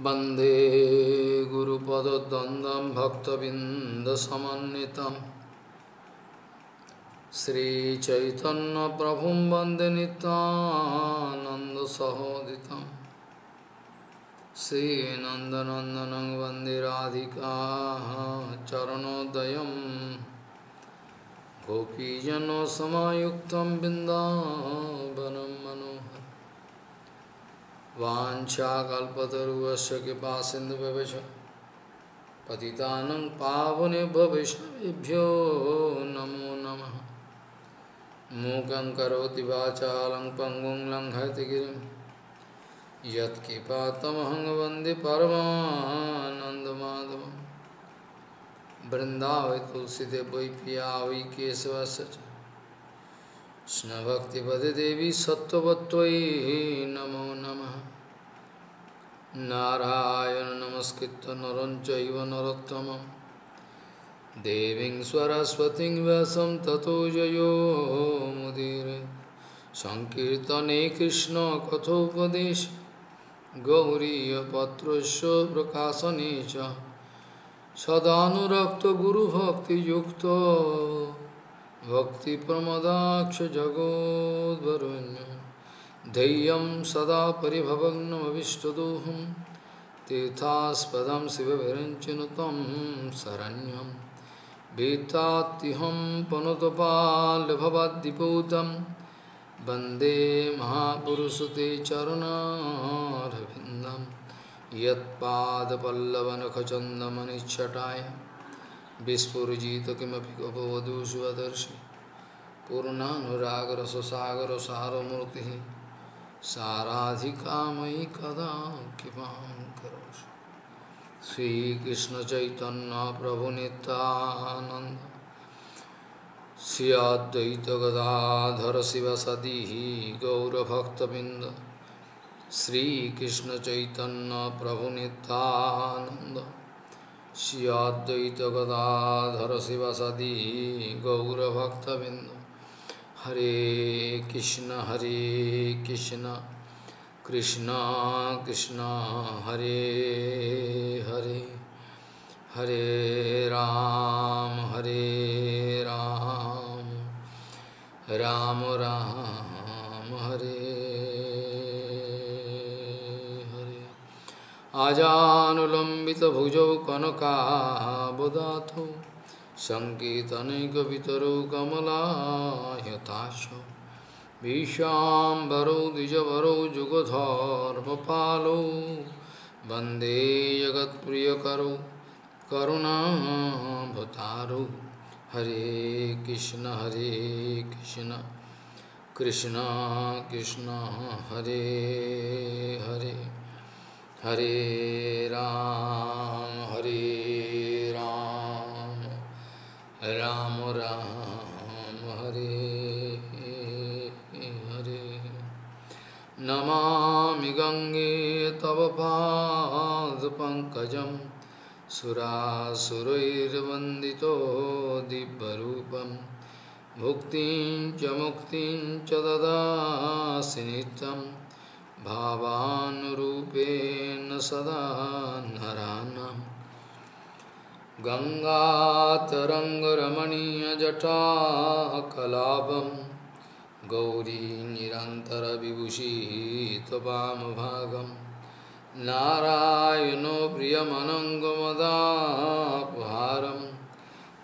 वंदे गुरुपदद्वन्द्वं भक्तबिन्दसमन्वितं। श्रीचैतन्यप्रभुं वंदे नित्यानन्दसहोदितं। श्रीनन्दनन्दनं वंदे राधिका चरणोदयं। गोपीजनसमायुक्तं बिन्दावनं मनोहर वाछाकल्पतरुश कृपा सिंधु पति पावने वैष्णवभ्यो नमो नम। मूक पंगुं वाचा गिरी। यमहंग वंदे परमानंदमाधव बृंदाव तुलसीदे वै पिया वै केशवश कृष्ण सत्वत्व नमो नमः। नारायण नमस्कृत नर चैव देवी सरस्वती व्यास तथो जो मुदीर। संकर्तने कृष्ण कथोपदेश। गौरीपत्र प्रकाशने सदाक्त गुरुभक्ति भक्ति प्रमदाक्ष जगोदरुण्यम धैर्यं सदा परिभवग्नमविष्टदोहं तीर्थास्पदं शिवविरञ्चनु तं शरण्यं। भीतात्युहं पनुतपाल्भवद्दिपूतं, वंदे महापुरुषते चरणारविन्दं। यत्पादपल्लवनखचन्दमनिच्छटाय विस्फुजित किमपि गपवधू स्वदर्शि पूर्णानुरागरससागरसारमूर्तिः साराधिका मयि कदा कृपा करोषि? श्रीकृष्ण चैतन्य प्रभु नितानंद श्री गदाधर शिव सदी गौरभक्तबिंद श्रीकृष्ण चैतन्य प्रभु नितानंद श्री गदाधर शिव सदी गौरभक्तबिंद हरे कृष्ण हरे कृष्ण कृष्ण कृष्ण, हरे हरे हरे राम हरे राम राम राम, हरे आजानुलम्बितभुजौ कनकाबदातौ सङ्कीर्तनैकवितरौ कमलायताशौ भीष्वाम्बरौ द्विजवरौ, जुगधर्मपालौ। वंदे जगत्प्रियकरौ, करुणाभतारौ। हरे कृष्ण हरे कृष्ण। कृष्ण कृष्ण, हरे हरे। हरे राम हरे राम। राम राम हरे हरे। नमामि गङ्गे तव पादपङ्कजं सुरासुरैर्वन्दितो दिव्यरूपं। भुक्तिं च मुक्तिं च ददासि भावानुरूपेण सदा गङ्गातरङ्गरमणीयजटा कलापं गौरी निरन्तरविभूषी त्वपामभागं नारायणो प्रियमनङ्गमदापहारं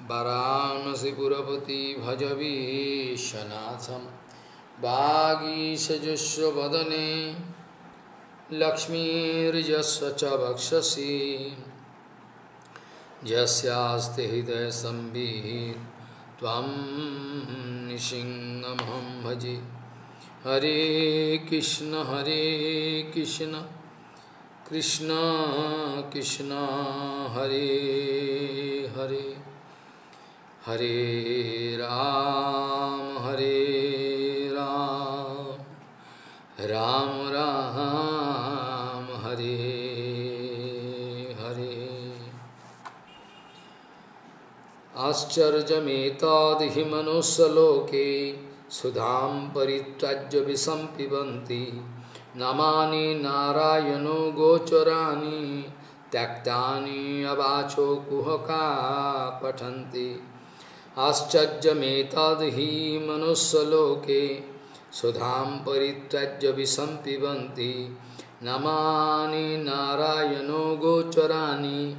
वराणसिपुरपति भजवीशनाथं वागीशजस्वदने लक्ष्मीर्जस्व लक्ष्मीजस्व वक्षसि यस्यास्ति हृदयसंवित् त्वं निशिङ्गमहं भजे। हरे कृष्ण हरे कृष्ण। कृष्ण कृष्ण, हरे हरे। हरे राम हरे राम। राम राम। आश्चर्यमेतादिहि मनुष्यलोके सुधां परित्यज्य विषं पिबन्ति नमानि नारायणो गोचराणि, त्यक्तानि अवाचो कुहका पठन्ति। आश्चर्यमेतद्हि मनुष्यलोके सुधां परित्यज्य विषं पिबन्ति नमानि नारायणो गोचराणि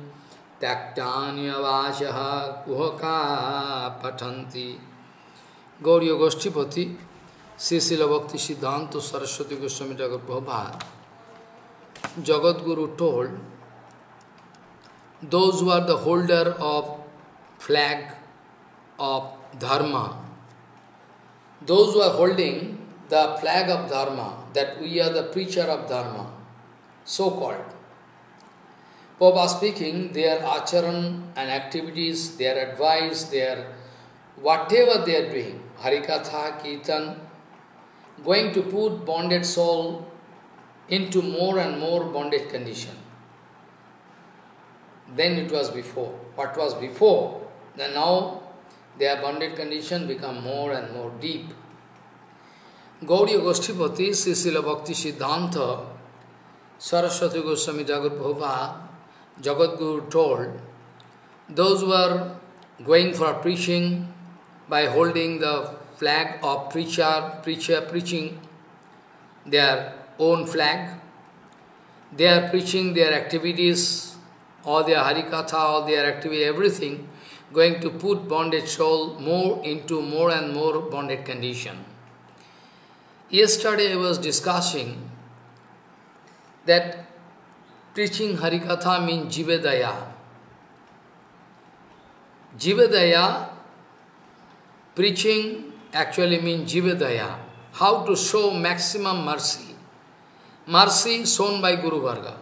त्यक्तान्यवाच कुहका पठंती गौरी गोष्ठीपति श्री शिल भक्ति सिद्धांत सरस्वती गोस्वामी जगत प्रभात जगत guru told those are the holder of flag of dharma those are holding the flag of dharma that we are the preacher of dharma so called Prabhupada speaking, their acharan and activities, their advice, their whatever they are doing, Harikatha, Kirtan, going to put bonded soul into more and more bonded condition. Then it was before. What was before, then now their bonded condition become more and more deep. Gauriya Goshtipati, Sisila Bhakti Siddhanta, Saraswati Goswami Jagat Prabhupada, Jagat Guru told, those who are going for preaching by holding the flag of preacher, preacher preaching their own flag. They are preaching their activities, all their harikatha, all their activity, everything, going to put bonded soul more into more and more bonded condition. Yesterday I was discussing that preaching harikatha means jivedaya. Jivedaya, preaching actually means Jivedaya, how to show maximum mercy. Mercy shown by Guru Varga.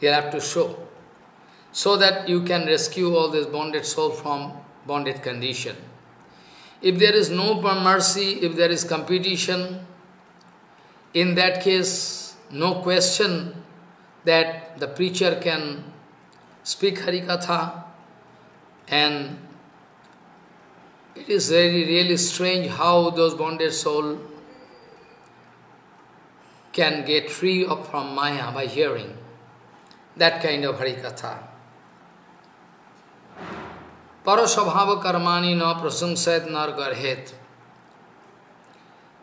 You have to show. So that you can rescue all this bonded soul from bonded condition. If there is no mercy, if there is competition, in that case, no question that the preacher can speak Harikatha and it is very really strange how those bonded soul can get free of, from Maya by hearing that kind of Harikatha. Parasvabhava karmani na prasungsayat nar garhet.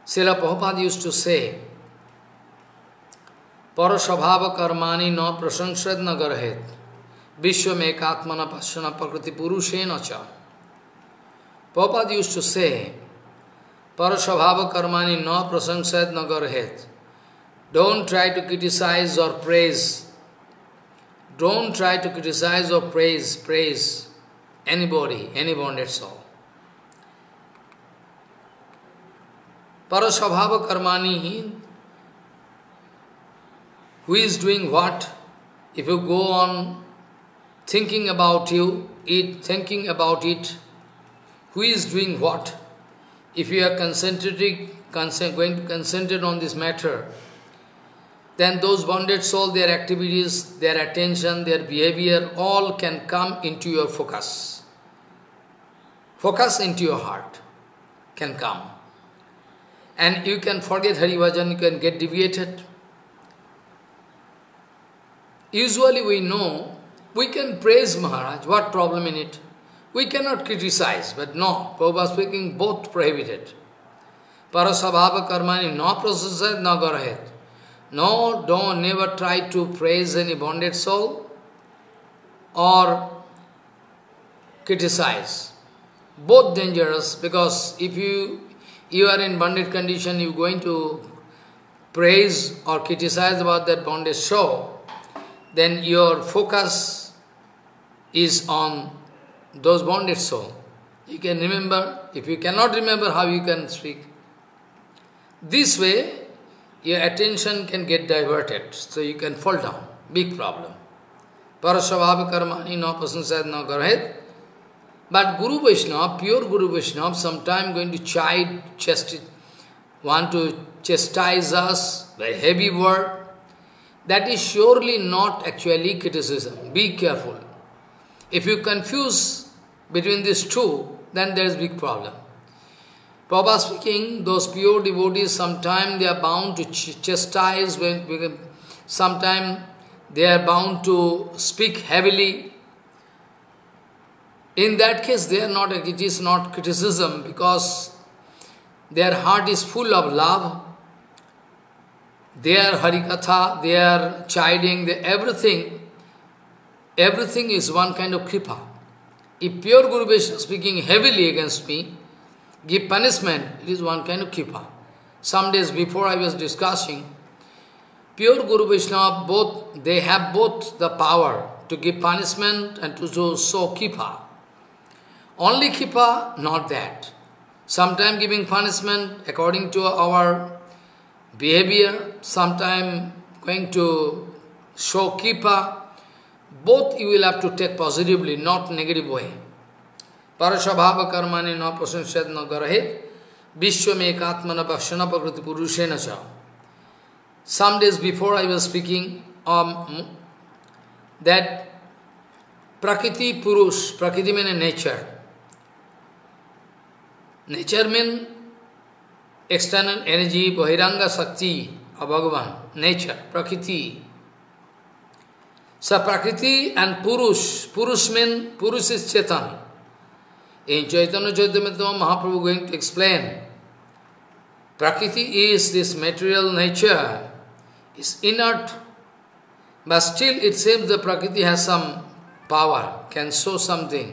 Srila Prabhupada used to say, Parasvabhava karmani na prasungsayat na garhet. Vishwa mekatmana pasana prakriti purushena cha. Prabhupada used to say, Parasvabhava karmani na prasangsayat nagarhet. Don't try to criticize or praise. Don't try to criticize or praise, praise anybody, any bonded soul. Parasvabhava karmani, who is doing what? If you go on thinking about you, it, thinking about it, who is doing what. If you are concentrating, going to concentrate on this matter, then those bonded soul, their activities, their attention, their behavior, all can come into your focus. Focus into your heart can come. And you can forget Hari Bhajan, you can get deviated. Usually we know, we can praise Maharaj, what problem in it? We cannot criticize, but no, Prabhupada speaking, both prohibited. Parasabhava karmani no processed, no garahet. No, don't never try to praise any bonded soul or criticize. Both dangerous because if you you are in bonded condition, you are going to praise or criticize about that bonded soul, then your focus is on those bonded soul. You can remember, if you cannot remember how you can speak. This way, your attention can get diverted, so you can fall down. Big problem. Karmani no karahet. But Guru Vaishnava, pure Guru Vaishnava, sometime going to chide, chastise, want to chastise us, very heavy word. That is surely not actually criticism. Be careful. If you confuse between these two, then there is big problem. Prabhupada speaking, those pure devotees, sometimes they are bound to ch chastise, sometimes they are bound to speak heavily. In that case, they are not, it is not criticism because their heart is full of love. Their Harikatha, their chiding, their everything, everything is one kind of kripa. If pure Guru Vaishnava speaking heavily against me, give punishment, it is one kind of kripa. Some days before I was discussing, pure Guru Vaishnava, both, they have both the power to give punishment and to show, show kripa. Only kripa, not that. Sometime giving punishment according to our behavior, sometime going to show kripa, both you will have to take positively, not negative way. Parashabhava karmani na prasansyad na garahit, vishwa me ekatmana bhakshana prakriti purushena cha. Some days before I was speaking um, that Prakriti Purush, Prakriti means nature. Nature means external energy bahiranga shakti और भगवान nature प्रकृति स प्रकृति and पुरुष पुरुष main पुरुष is चेतन इन चैतन्य चौद्य में तो Mahaprabhu going to explain prakriti is this material nature is inert but still it same the prakriti has some power can show something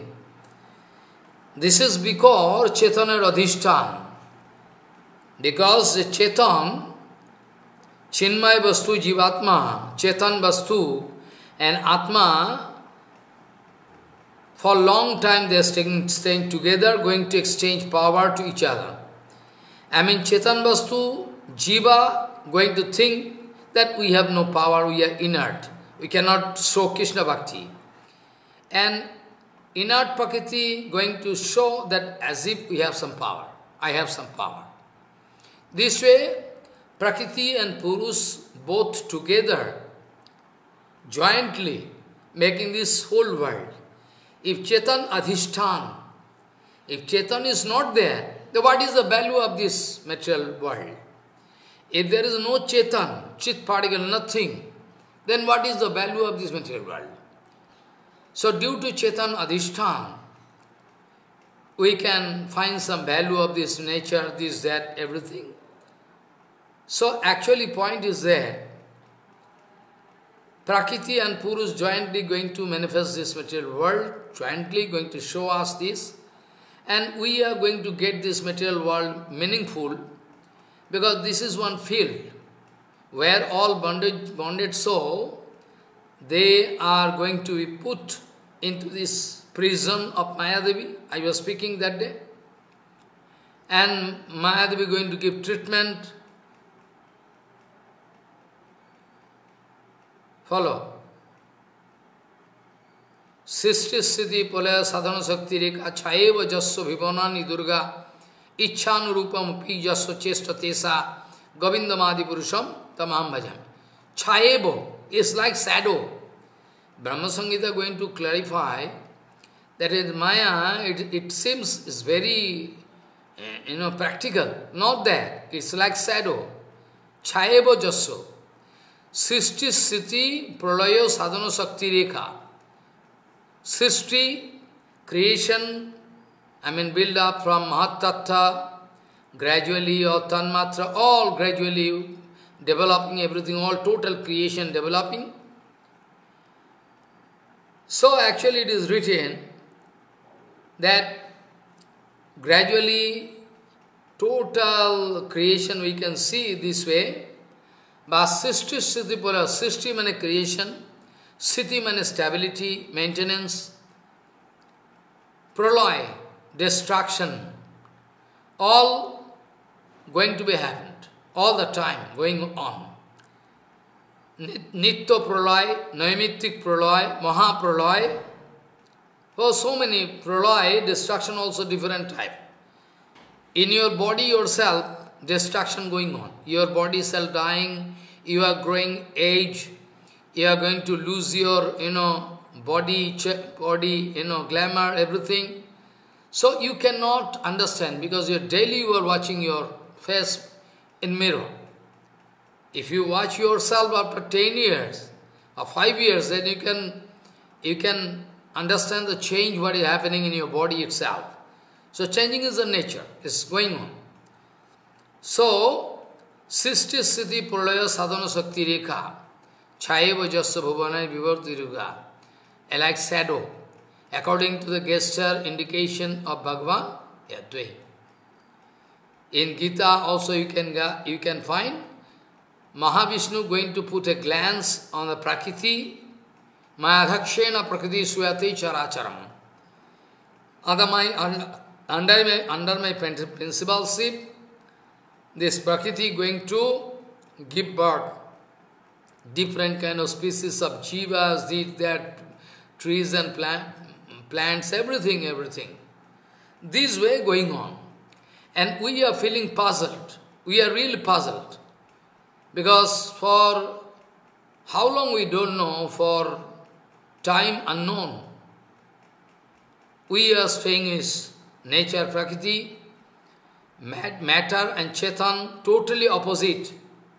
this is because chetana adhishthana Because the Chetan, Chinmay Vastu Jivatma, Chetan Vastu, and Atma, for long time they are staying, staying together, going to exchange power to each other. I mean, Chetan Vastu, Jiva, going to think that we have no power, we are inert. We cannot show Krishna Bhakti. And inert Prakriti going to show that as if we have some power. I have some power. This way, Prakriti and Purus both together jointly making this whole world. If Chetan Adhishtan, if Chetan is not there, then what is the value of this material world? If there is no Chetan, Chit particle, nothing, then what is the value of this material world? So due to Chetan Adhishtan, we can find some value of this nature, this, that, everything. So actually point is there, Prakriti and Purus jointly going to manifest this material world, jointly going to show us this. And we are going to get this material world meaningful because this is one field where all bonded, bonded soul, they are going to be put into this prison of Mayadevi. I was speaking that day. And Mayadevi going to give treatment Follow. Sisti Siddhi Palaya Sadhana Sakti Reka Chayeva Jasya Vibhanani Durga Ichanurupam Pi Jasya Chesta Tesa Govindamadi Purusham Tamam Bhajam. Chayeva is like shadow. Brahma Samhita going to clarify that in Maya, it, it seems is very, you know, practical. Not that. It's like shadow. Chayeva Jasya. Srishti Sthiti Pralaya Sadhana Shakti Rekha. Srishti, creation, I mean build up from Mahatattva, gradually or Tanmatra, all gradually developing everything, all total creation developing. So actually it is written that gradually total creation we can see this way, Sisti Siddhi Pura, Sisti means creation, Siddhi means stability, maintenance, proloy, destruction, all going to be happened, all the time, going on. Nitya proloy, Naimittik proloy, Maha proloy, oh, so many proloy, destruction also different type. In your body yourself, destruction going on. Your body cell dying, you are growing age, you are going to lose your, you know, body, body, you know, glamour, everything. So you cannot understand because you're daily you are watching your face in mirror. If you watch yourself after 10 years or 5 years, then you can, you can understand the change what is happening in your body itself. So changing is the nature, it's going on. So, Sisti Siddhi Pralaya Sadhana Sakti Rekha, Chayeva Jasa Bhuvana Vivarti Ruga, like shadow, according to the gesture indication of Bhagavan, Yadve. In Gita also you can, you can find Mahavishnu going to put a glance on the Prakriti, Mayadhakshena Prakriti Suyate Characharam. Under my, under my, under my principalship, this Prakriti going to give birth, different kind of species of jivas, these, that, trees and plant, plants, everything, everything. This way going on. And we are feeling puzzled. We are really puzzled. Because for how long we don't know, for time unknown, we are staying is nature, prakriti, matter and chetan totally opposite,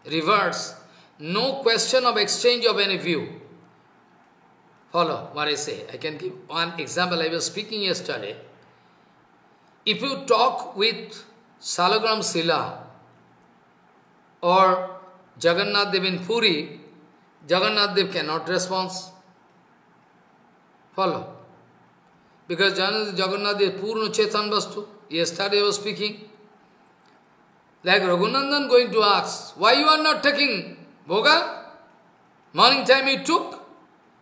reverse, no question of exchange of any view. Follow what I say. I can give one example. I was speaking yesterday. If you talk with Salagram Sila or Jagannath Dev in Puri, Jagannath Dev cannot respond. Follow. Because Jagannath Dev Purna Chetan Vastu. Yesterday I was speaking. Like Raghunandan going to ask, why you are not taking Bhoga? Morning time you took.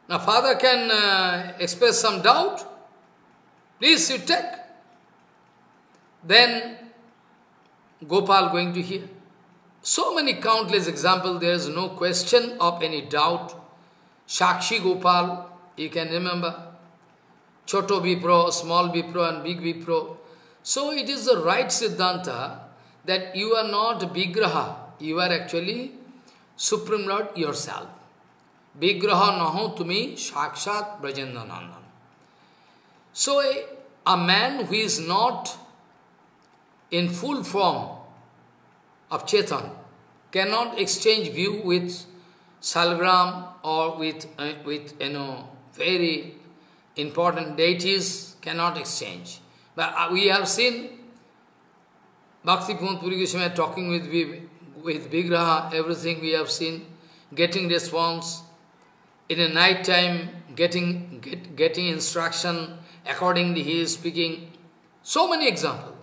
Now father can uh, express some doubt. Please you take. Then Gopal going to hear. So many countless examples, there is no question of any doubt. Shakshi Gopal, you can remember. Choto Vipro, small Vipro and big Vipro. So it is the right Siddhanta that you are not Vigraha, you are actually Supreme Lord yourself. Vigraha naho tumi shakshat brajendanandam. So a, a man who is not in full form of Chetan cannot exchange view with Salgram or with, uh, with you know, very important deities, cannot exchange. But uh, we have seen Bhakti Puri Goswami talking with, with Vigraha, everything we have seen, getting response. In a night time, getting, get, getting instruction, accordingly he is speaking. So many examples.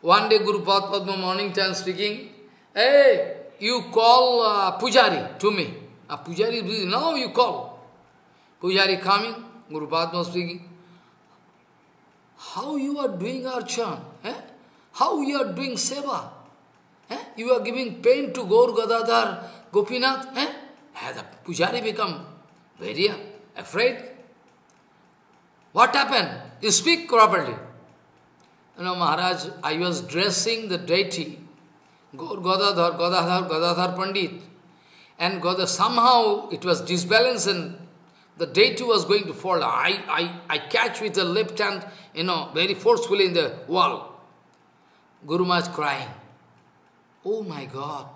One day Guru Padma morning time speaking, hey, you call uh, Pujari to me. A Pujari is busy, now you call. Pujari coming, Guru Padma speaking. How you are doing our chant? Eh? How you are doing seva? Eh? You are giving pain to Gaur Gadadhar, Gopinath. Eh? Has the Pujari become very afraid? What happened? You speak properly. You know, Maharaj, I was dressing the deity, Gaur Gadadhar, Gadadhar, Gadadhar Pandit. And Gadadhar, somehow it was disbalanced and the deity was going to fall. I, I, I catch with the left hand, you know, very forcefully in the wall. Guru Maharaj crying. Oh my God,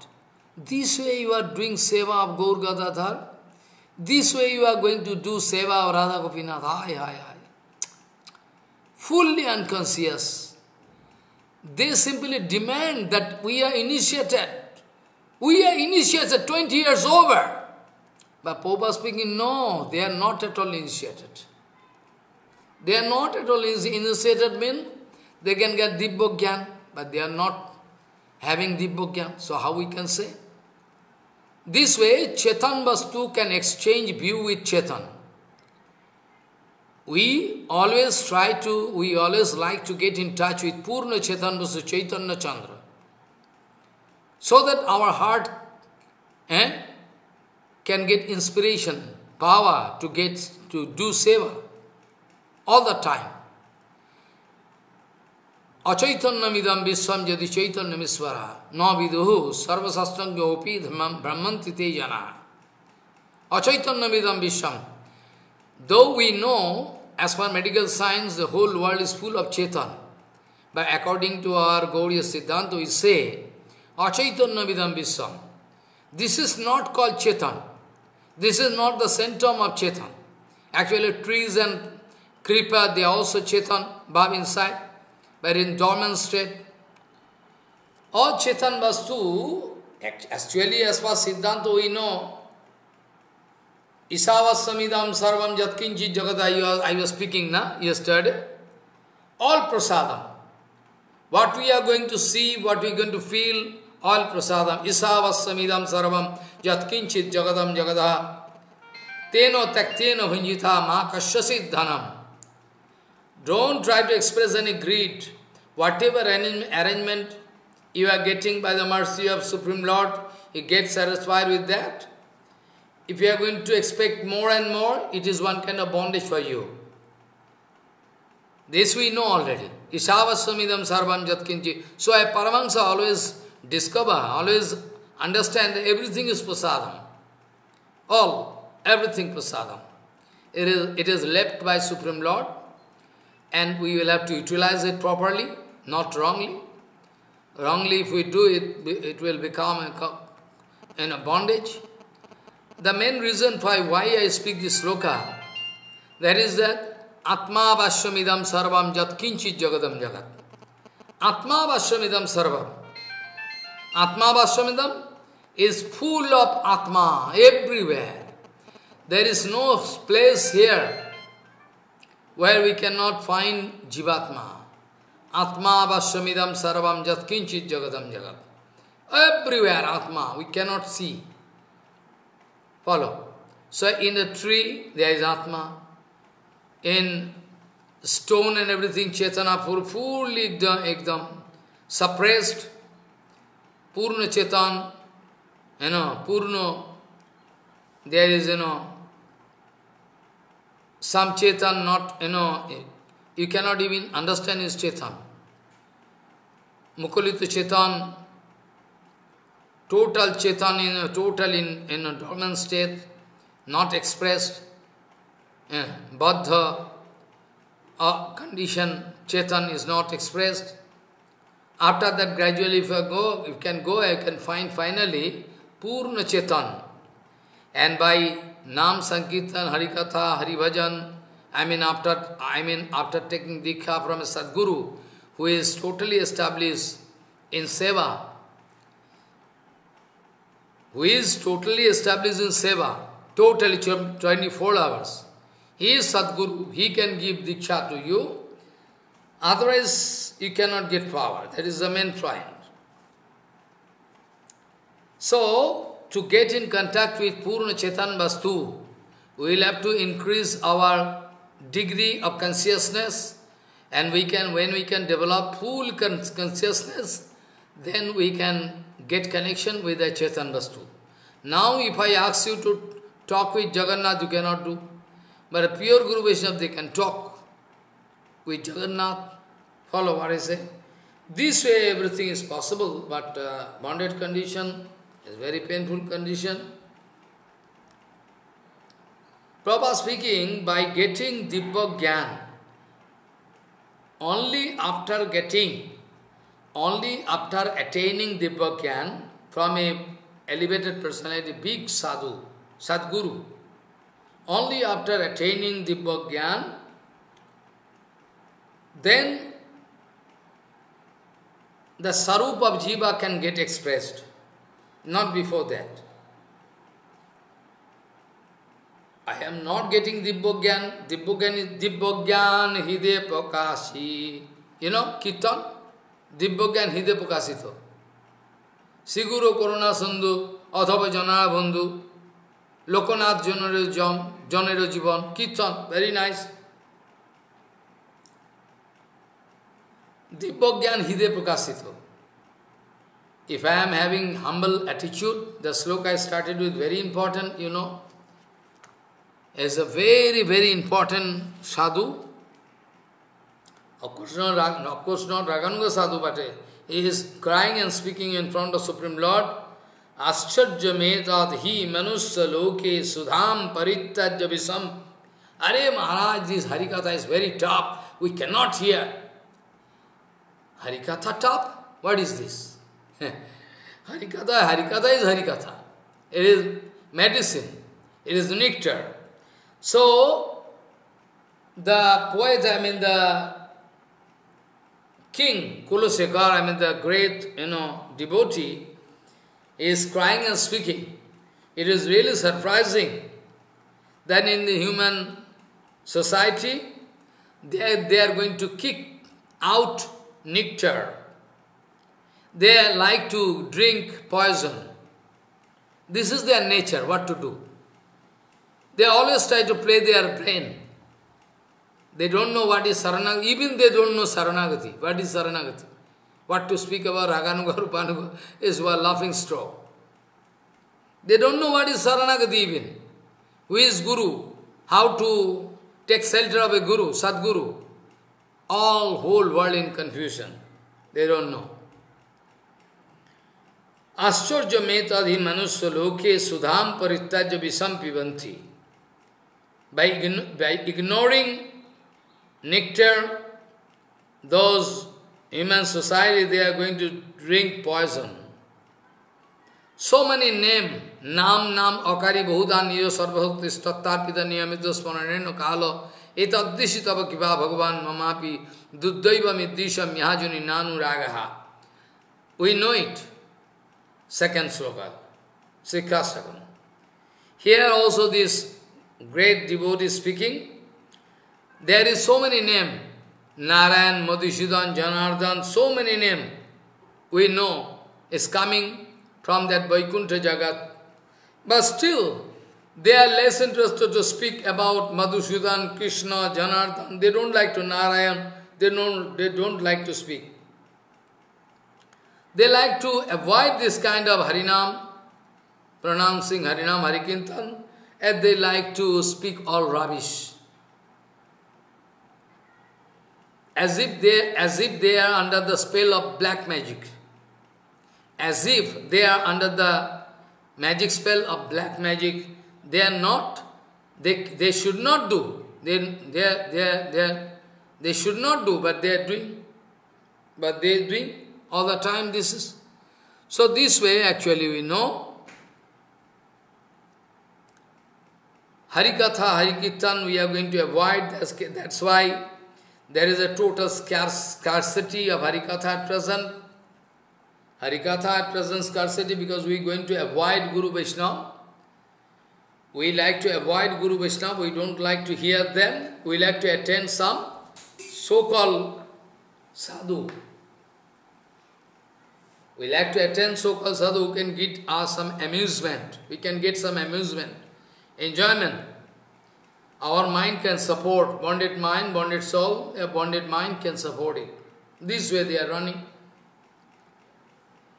this way you are doing seva of Gaur Gadadhar? This way you are going to do seva of Radha Gopinath? Hi, hi, hi. Fully unconscious. They simply demand that we are initiated. We are initiated 20 years over. But Popa speaking, no, they are not at all initiated. They are not at all initiated mean they can get Dibbogyan but they are not having Dibbogyan. So how we can say? This way, Chetan Vastu can exchange view with Chetan. We always try to, we always like to get in touch with Purna Chetan Vastu Chaitanya Chandra. So that our heart eh, can get inspiration, power to get to do seva all the time. Achaitanyamidam visvam jadi chaitanyamisvara na viduhu sarvasastanga opi brahmanti te jana. Achaitanyamidam visvam. Though we know, as per medical science, the whole world is full of chaitan. But according to our Gauriya Siddhanta, we say, Achaitanyamidam visvam. This is not called chaitan. This is not the centrum of chaitan. Actually, trees and creeper, they are also chaitan. bab inside. But in dormant state. All Chetan Vastu, actually as far as Siddhanta we know, Isavasamidam Sarvam Jatkinchi Jagata, I was speaking na, yesterday. All prasadam. What we are going to see, what we are going to feel, all prasadam. Isavasamidam Sarvam Jatkinchit Jagadam Jagata. Teno takteno bhinjita ma kasyasit dhanam. Don't try to express any greed. Whatever arrangement you are getting by the mercy of Supreme Lord, you get satisfied with that. If you are going to expect more and more, it is one kind of bondage for you. This we know already. Ishavaswamidam sarvam jatkinchi. So a Paramahansa always discover, always understand that everything is prasadam. All, everything prasadam. It is, it is left by Supreme Lord and we will have to utilize it properly, not wrongly. Wrongly, if we do it, it will become a, in a bondage. The main reason why, why I speak this sloka, that is that Atma Vashamidam Sarvam Jat Kinchit Jagadam Jagat. Atma Vashamidam Sarvam. Atma Vashamidam is full of Atma everywhere. There is no place here where we cannot find Jivatma. Atma Vashamidam Sarvam Jat Kinchit Jagadam Jagat. Everywhere Atma, we cannot see. Follow. So in the tree, there is Atma. In stone and everything, Chetana fully ekdam, suppressed. Purna Chetan, you know, Purna, there is, you know, some Chetan not, you know, you cannot even understand his Chetan. Mukulita Chetan, total Chetan in a total in, in a dormant state, not expressed, eh, Baddha uh, condition, Chetan is not expressed. After that, gradually if I go, if can go, I can find finally Purna Chetan. And by Nam Sankirtan, Harikatha, Haribhajan, I mean after I mean after taking Diksha from a Sadguru, who is totally established in Seva, who is totally established in Seva, totally 24 hours. He is Sadguru, he can give Diksha to you, otherwise you cannot get power. That is the main point. So, to get in contact with Purna Chetan Vastu, we will have to increase our degree of consciousness and we can, when we can develop full consciousness, then we can get connection with the Chetan Vastu. Now if I ask you to talk with Jagannath, you cannot do. But a pure Guru Vaishnava, they can talk with Jagannath. Follow what I say? This way everything is possible, but uh, bonded condition is very painful condition. Prabhupada speaking, by getting Dibba Gyan, only after getting, only after attaining Dibba Gyan from a elevated personality, big sadhu, sadguru, only after attaining Dibba Gyan, then the sarup of jiva can get expressed, not before that. I am not getting Dibbogyan. Dibbogyan is Dibbogyan Hide Pokashi. You know, Kirtan? Dibbogyan Hide Pokasito. Siguro Korona Sandhu, অথবা জনারা বন্ধু লোকনাথ জনের জম জনের জীবন কীর্তন very nice দিব্যজ্ঞান হৃদে প্রকাশিত If I am having humble attitude, the sloka I started with very important, you know, is a very, very important sadhu. Of course not, of course not Raganuga sadhu, but he is crying and speaking in front of Supreme Lord. आश्चर्य में तद ही मनुष्य लोके सुधाम परित्यज्य विषम Are Maharaj, this Harikatha is very tough. We cannot hear. Harikatha tough? What is this? Harikatha, Harikatha is Harikatha. It is medicine. It is nectar. So, the poet, I mean the king, Kulasekar, I mean the great, you know, devotee, is crying and speaking. It is really surprising that in the human society, they they are going to kick out nectar. They like to drink poison. This is their nature, what to do. They always try to play their brain. They don't know what is Saranagati. Even they don't know Saranagati. What is Saranagati? What to speak about Raganuga, is a laughing straw. They don't know what is Saranagati even. Who is Guru? How to take shelter of a Guru, Sadguru. All whole world in confusion. They don't know. आश्चर्य में तदि मनुष्य लोके सुधाम परित्याज्य विषम पिबंती by, by ignoring nectar, those human society, they are going to drink poison. So many name, nam nam akari bahuda niyo sarvahukti stattarpita niyamita smaraneno kalo etadishitava kiva bhagavan mamapi duddaiva middisham yahajuni nanu ragaha. We know it. Second sloka, Sikastakam. Here also this great devotee speaking, there is so many name, Narayan, Madhusudan, Janardhan, so many name we know is coming from that Vaikuntha Jagat. But still, they are less interested to speak about Madhusudan, Krishna, Janardhan. They don't like to Narayan, they don't, they don't like to speak. They like to avoid this kind of Harinam, pronouncing Harinam, Harikirtan, and they like to speak all rubbish. As if they, as if they are under the spell of black magic. As if they are under the magic spell of black magic. They are not, they, they should not do. They, they, they, they, they should not do, but they are doing. But they are doing all the time this is. So this way actually we know Harikatha, Harikirtan, we are going to avoid. That's why there is a total scarcity of Harikatha at present. Harikatha at present scarcity because we are going to avoid Guru Vaishnava. We like to avoid Guru Vaishnava, we don't like to hear them. We like to attend some so-called sadhu. We like to attend so-called sadhu who can get us some amusement. We can get some amusement enjoyment. Our mind can support, bonded mind, bonded soul, a bonded mind can support it. This way they are running.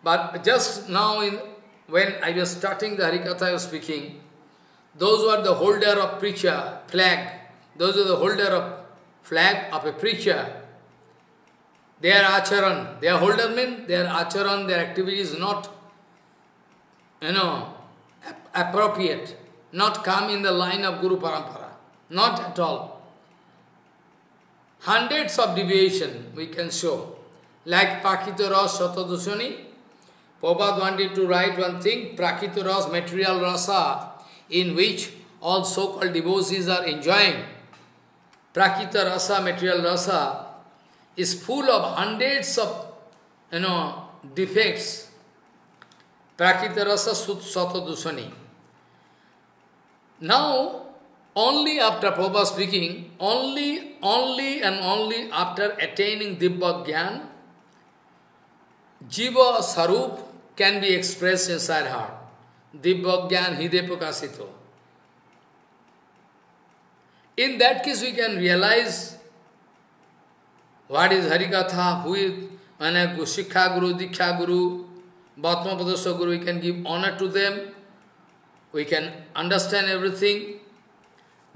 But just now, in, when I was starting the Harikatha, I was speaking, those who are the holder of preacher, flag, those are the holder of flag of a preacher, their acharan, their holder mean their acharan, their activity is not, you know, appropriate not come in the line of Guru Parampara. Not at all. Hundreds of deviation we can show. Like Prakita Ras Satadusani, Prabhupada wanted to write one thing, Prakita Ras, material rasa, in which all so-called devotees are enjoying. Prakita Rasa, material rasa, is full of hundreds of, you know, defects. Prakita Rasa Satadusani. Now, only after Prabhupada speaking, only, only and only after attaining Dibba Gyan, Jiva Sarup can be expressed inside heart. Dibba Gyan Hide Prakasito. In that case, we can realize what is Harikatha, who is when a Shikha Guru, Diksha Guru, Bhatma Padasya Guru, we can give honor to them we can understand everything.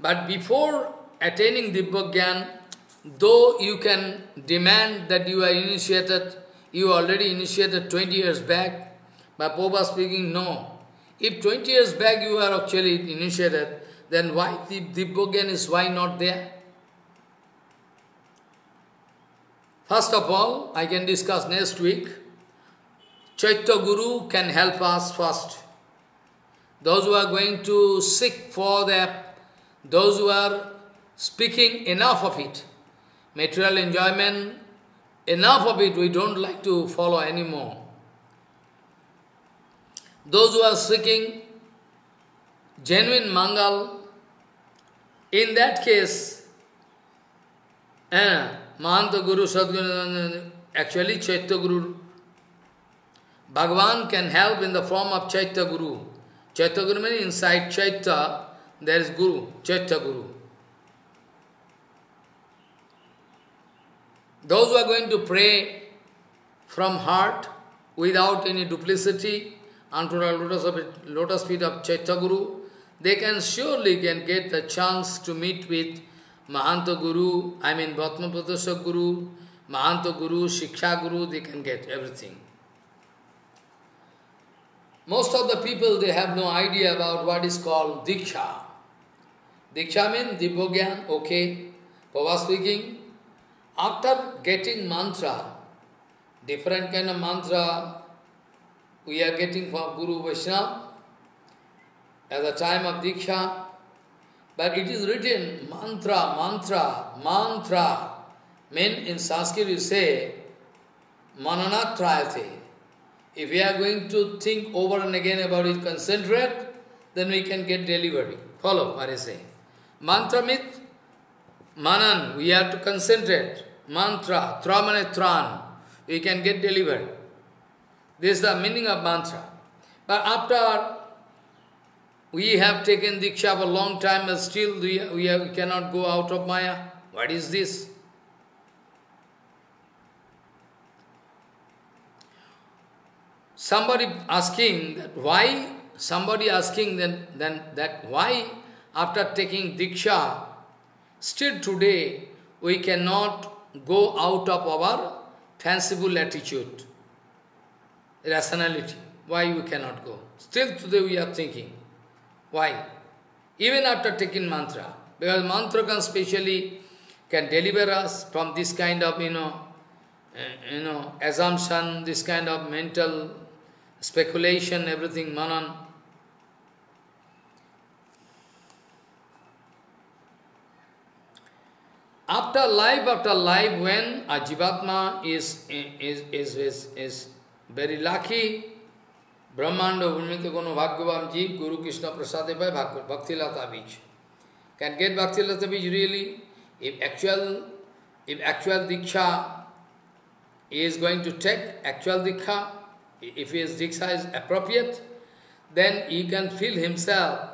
But before attaining Dibbagyan, though you can demand that you are initiated, you already initiated 20 years back, by Popa speaking, no. If 20 years back you are actually initiated, then why the Dibbogyan is why not there? First of all, I can discuss next week. Chaitya Guru can help us first. Those who are going to seek for that, those who are speaking enough of it, material enjoyment, enough of it, we don't like to follow anymore. Those who are seeking genuine Mangal, in that case, eh, Mahanta Guru, Sadguru, actually Chaitya Guru, Bhagavan can help in the form of Chaitya Guru. Chaitya Guru means inside Chaitya, there is Guru, Chaitya Guru. Those who are going to pray from heart, without any duplicity, unto the lotus, of, lotus feet of Chaitya Guru, they can surely can get the chance to meet with महांत Guru I mean भौतम प्रदर्शक गुरु mahanta guru shiksha guru they can get everything most of the people they have no idea about what is called diksha diksha mean divyo jnana okay पवा speaking after getting mantra different kind of mantra we are getting for guru Vaishnava at the time of diksha but it is written mantra, mantra, mantra. Mean in Sanskrit you say mananatrayate. If we are going to think over and again about it, concentrate, then we can get delivery. Follow what I say. Mantra means manan, we have to concentrate. Mantra, tramane tran, we can get delivered. This is the meaning of mantra. But after we have taken Diksha for a long time, but still we, we, have, we cannot go out of Maya. What is this? Somebody asking that why, somebody asking then, then that why after taking Diksha, still today we cannot go out of our fanciful attitude, rationality. Why we cannot go? Still today we are thinking. Why? Even after taking mantra. Because mantra can specially can deliver us from this kind of, you know, uh, you know, assumption, this kind of mental speculation, everything, manan. After life, after life, when a Jivatma is, is, is, is, is very lucky, Brahmanda Vunmita Kono Bhagavam Jeev, Guru Krishna Prasade by Bhakti Lata Beach. Can get Bhakti Lata Beach really? If actual, if actual Diksha is going to take actual Diksha, if his Diksha is appropriate, then he can feel himself.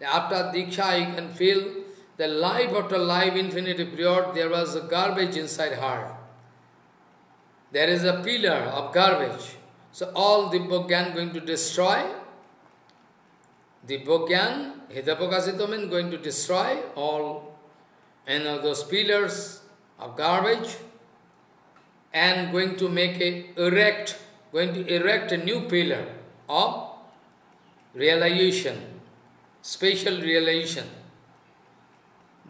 After Diksha, he can feel the life after life, infinity period, there was a garbage inside her. There is a pillar of garbage. So all the Bhogyan going to destroy. The Bhogyan, Hidapakasitomen going to destroy all you know, those pillars of garbage and going to make a erect, going to erect a new pillar of realization, spatial realization.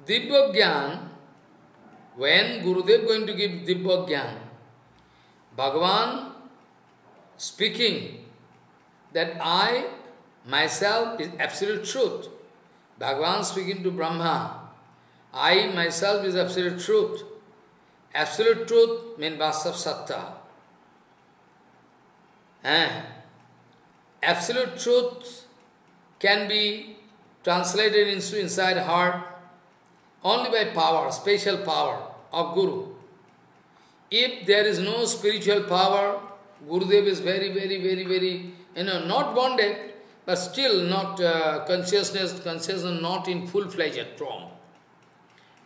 Dibbogyan, when Gurudev going to give Dibbogyan, Bhagavan speaking that I, myself, is absolute truth. Bhagavan speaking to Brahma, I myself is absolute truth. Absolute truth means Vasav Satta. Eh? Absolute truth can be translated into inside heart only by power, special power of Guru. If there is no spiritual power, Gurudev is very, very, very, very, you know, not bonded, but still not uh, consciousness, consciousness not in full-fledged form.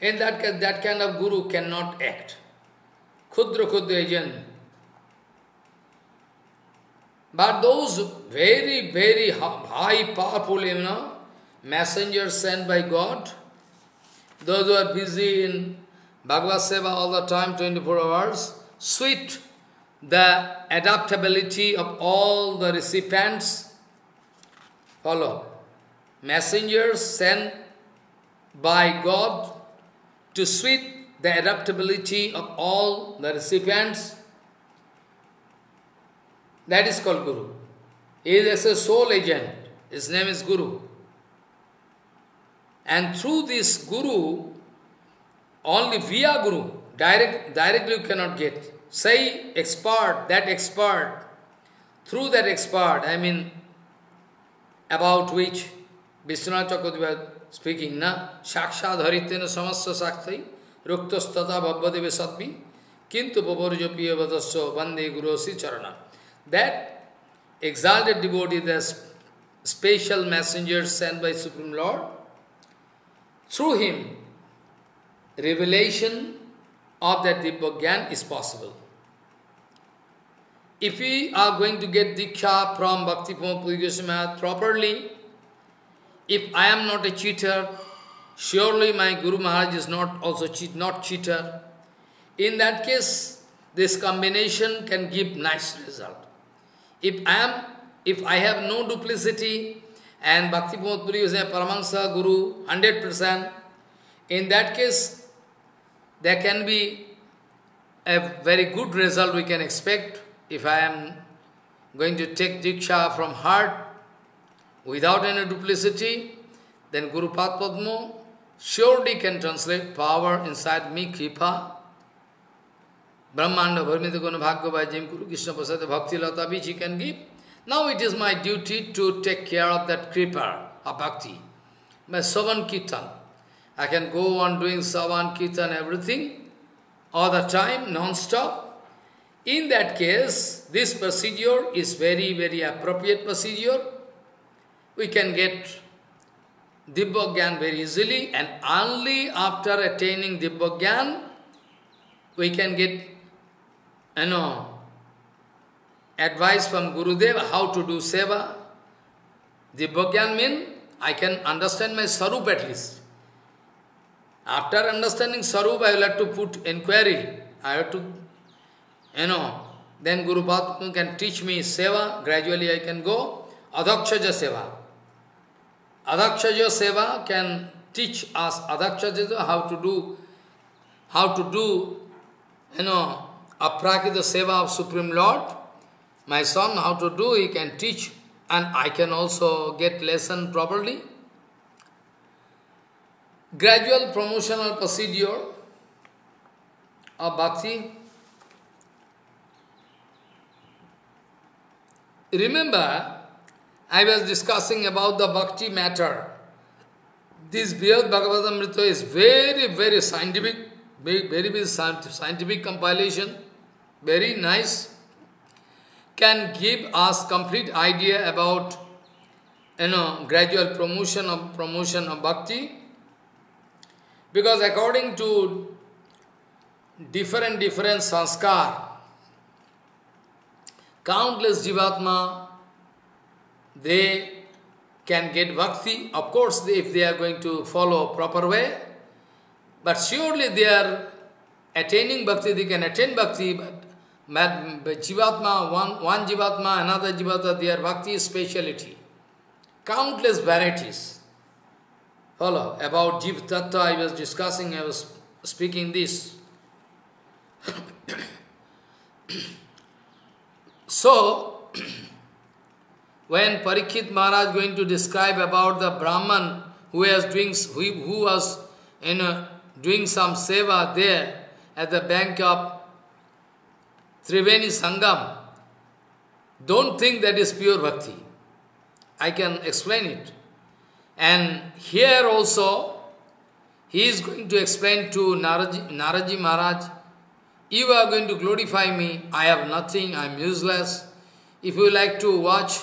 In that case, that kind of Guru cannot act. Khudra Khudra But those very, very high, powerful, you know, messengers sent by God, those who are busy in Bhagavad Seva all the time, 24 hours, sweet the adaptability of all the recipients. Follow. Messengers sent by God to suit the adaptability of all the recipients. That is called Guru. He is a sole agent. His name is Guru. And through this Guru, only via Guru, direct, directly you cannot get. Say expert, that expert, through that expert, I mean, about which Vishwanath Chakravarti speaking, na? Shakshad haritena samasya sakthai, ruktastata bhabbadeve satvi, kintu pavarjo piya vadasya vande gurosi charana. That exalted devotee, the special messenger sent by Supreme Lord, through him, revelation of that Dibbagyan is possible. If we are going to get Diksha from Bhakti Puri Goswami properly, if I am not a cheater, surely my Guru Maharaj is not also cheat, not cheater. In that case, this combination can give nice result. If I am, if I have no duplicity, and Bhakti Puri is a Paramahansa Guru, 100%, in that case, there can be a very good result we can expect if I am going to take Diksha from heart without any duplicity, then Guru Padma surely can translate power inside me, Kripa. Brahmanda Bharmita Guna Bhagya by Jim Guru Krishna Prasad Bhakti Lata which can give. Now it is my duty to take care of that Kripa of Bhakti. My Savan Kirtan. I can go on doing Savan Kirtan, everything, all the time, non-stop. In that case, this procedure is very, very appropriate procedure. We can get Dibbogyan very easily and only after attaining Dibbogyan, we can get, you know, advice from Gurudev how to do seva. Dibbogyan means I can understand my sarup at least. After understanding sarup, I will have to put inquiry. I have to you know, then Guru Padma can teach me seva, gradually I can go. Adhakshaja seva. Adhakshaja seva can teach us Adhakshaja how to do, how to do, you know, aprakita seva of Supreme Lord. My son, how to do, he can teach and I can also get lesson properly. Gradual promotional procedure of bhakti Remember, I was discussing about the bhakti matter. This Brihad Bhagavatamrita is very, very scientific, very, very scientific compilation, very nice, can give us complete idea about you know, gradual promotion of promotion of bhakti. Because according to different different sanskar, countless jivatma, they can get bhakti. Of course, if they are going to follow proper way, but surely they are attaining bhakti, they can attain bhakti, but, but jivatma, one, one jivatma, another jivatma, their bhakti is speciality. Countless varieties. Follow. About Jiv Tattva I was discussing, I was speaking this. So, when Parikshit Maharaj going to describe about the Brahman who was doing, who, who was you know, doing some seva there at the bank of Triveni Sangam, don't think that is pure bhakti. I can explain it. And here also, he is going to explain to Naraji, Naraji Maharaj you are going to glorify me. I have nothing. I am useless. If you like to watch,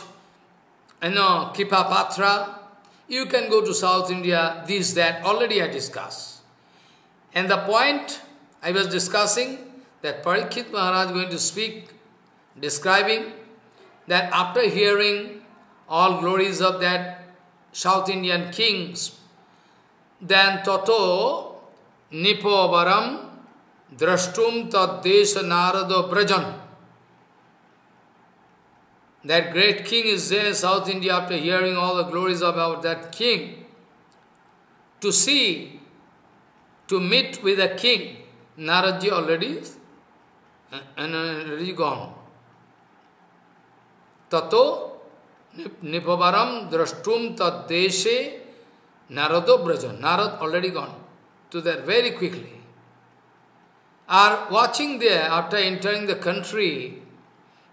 you know, Kripa Patra, you can go to South India, this, that, already I discussed. And the point I was discussing, that Parikshit Maharaj going to speak, describing that after hearing all glories of that South Indian kings, then Toto Nipo Varam drashtum taddesh narado brajan. That great king is there in South India after hearing all the glories about that king. to see, to meet with a king. Naradji already, uh, and already gone. Tato Nipavaram drashtum tad deshe Narado Brajan. Narad already gone to there very quickly. Are watching there after entering the country,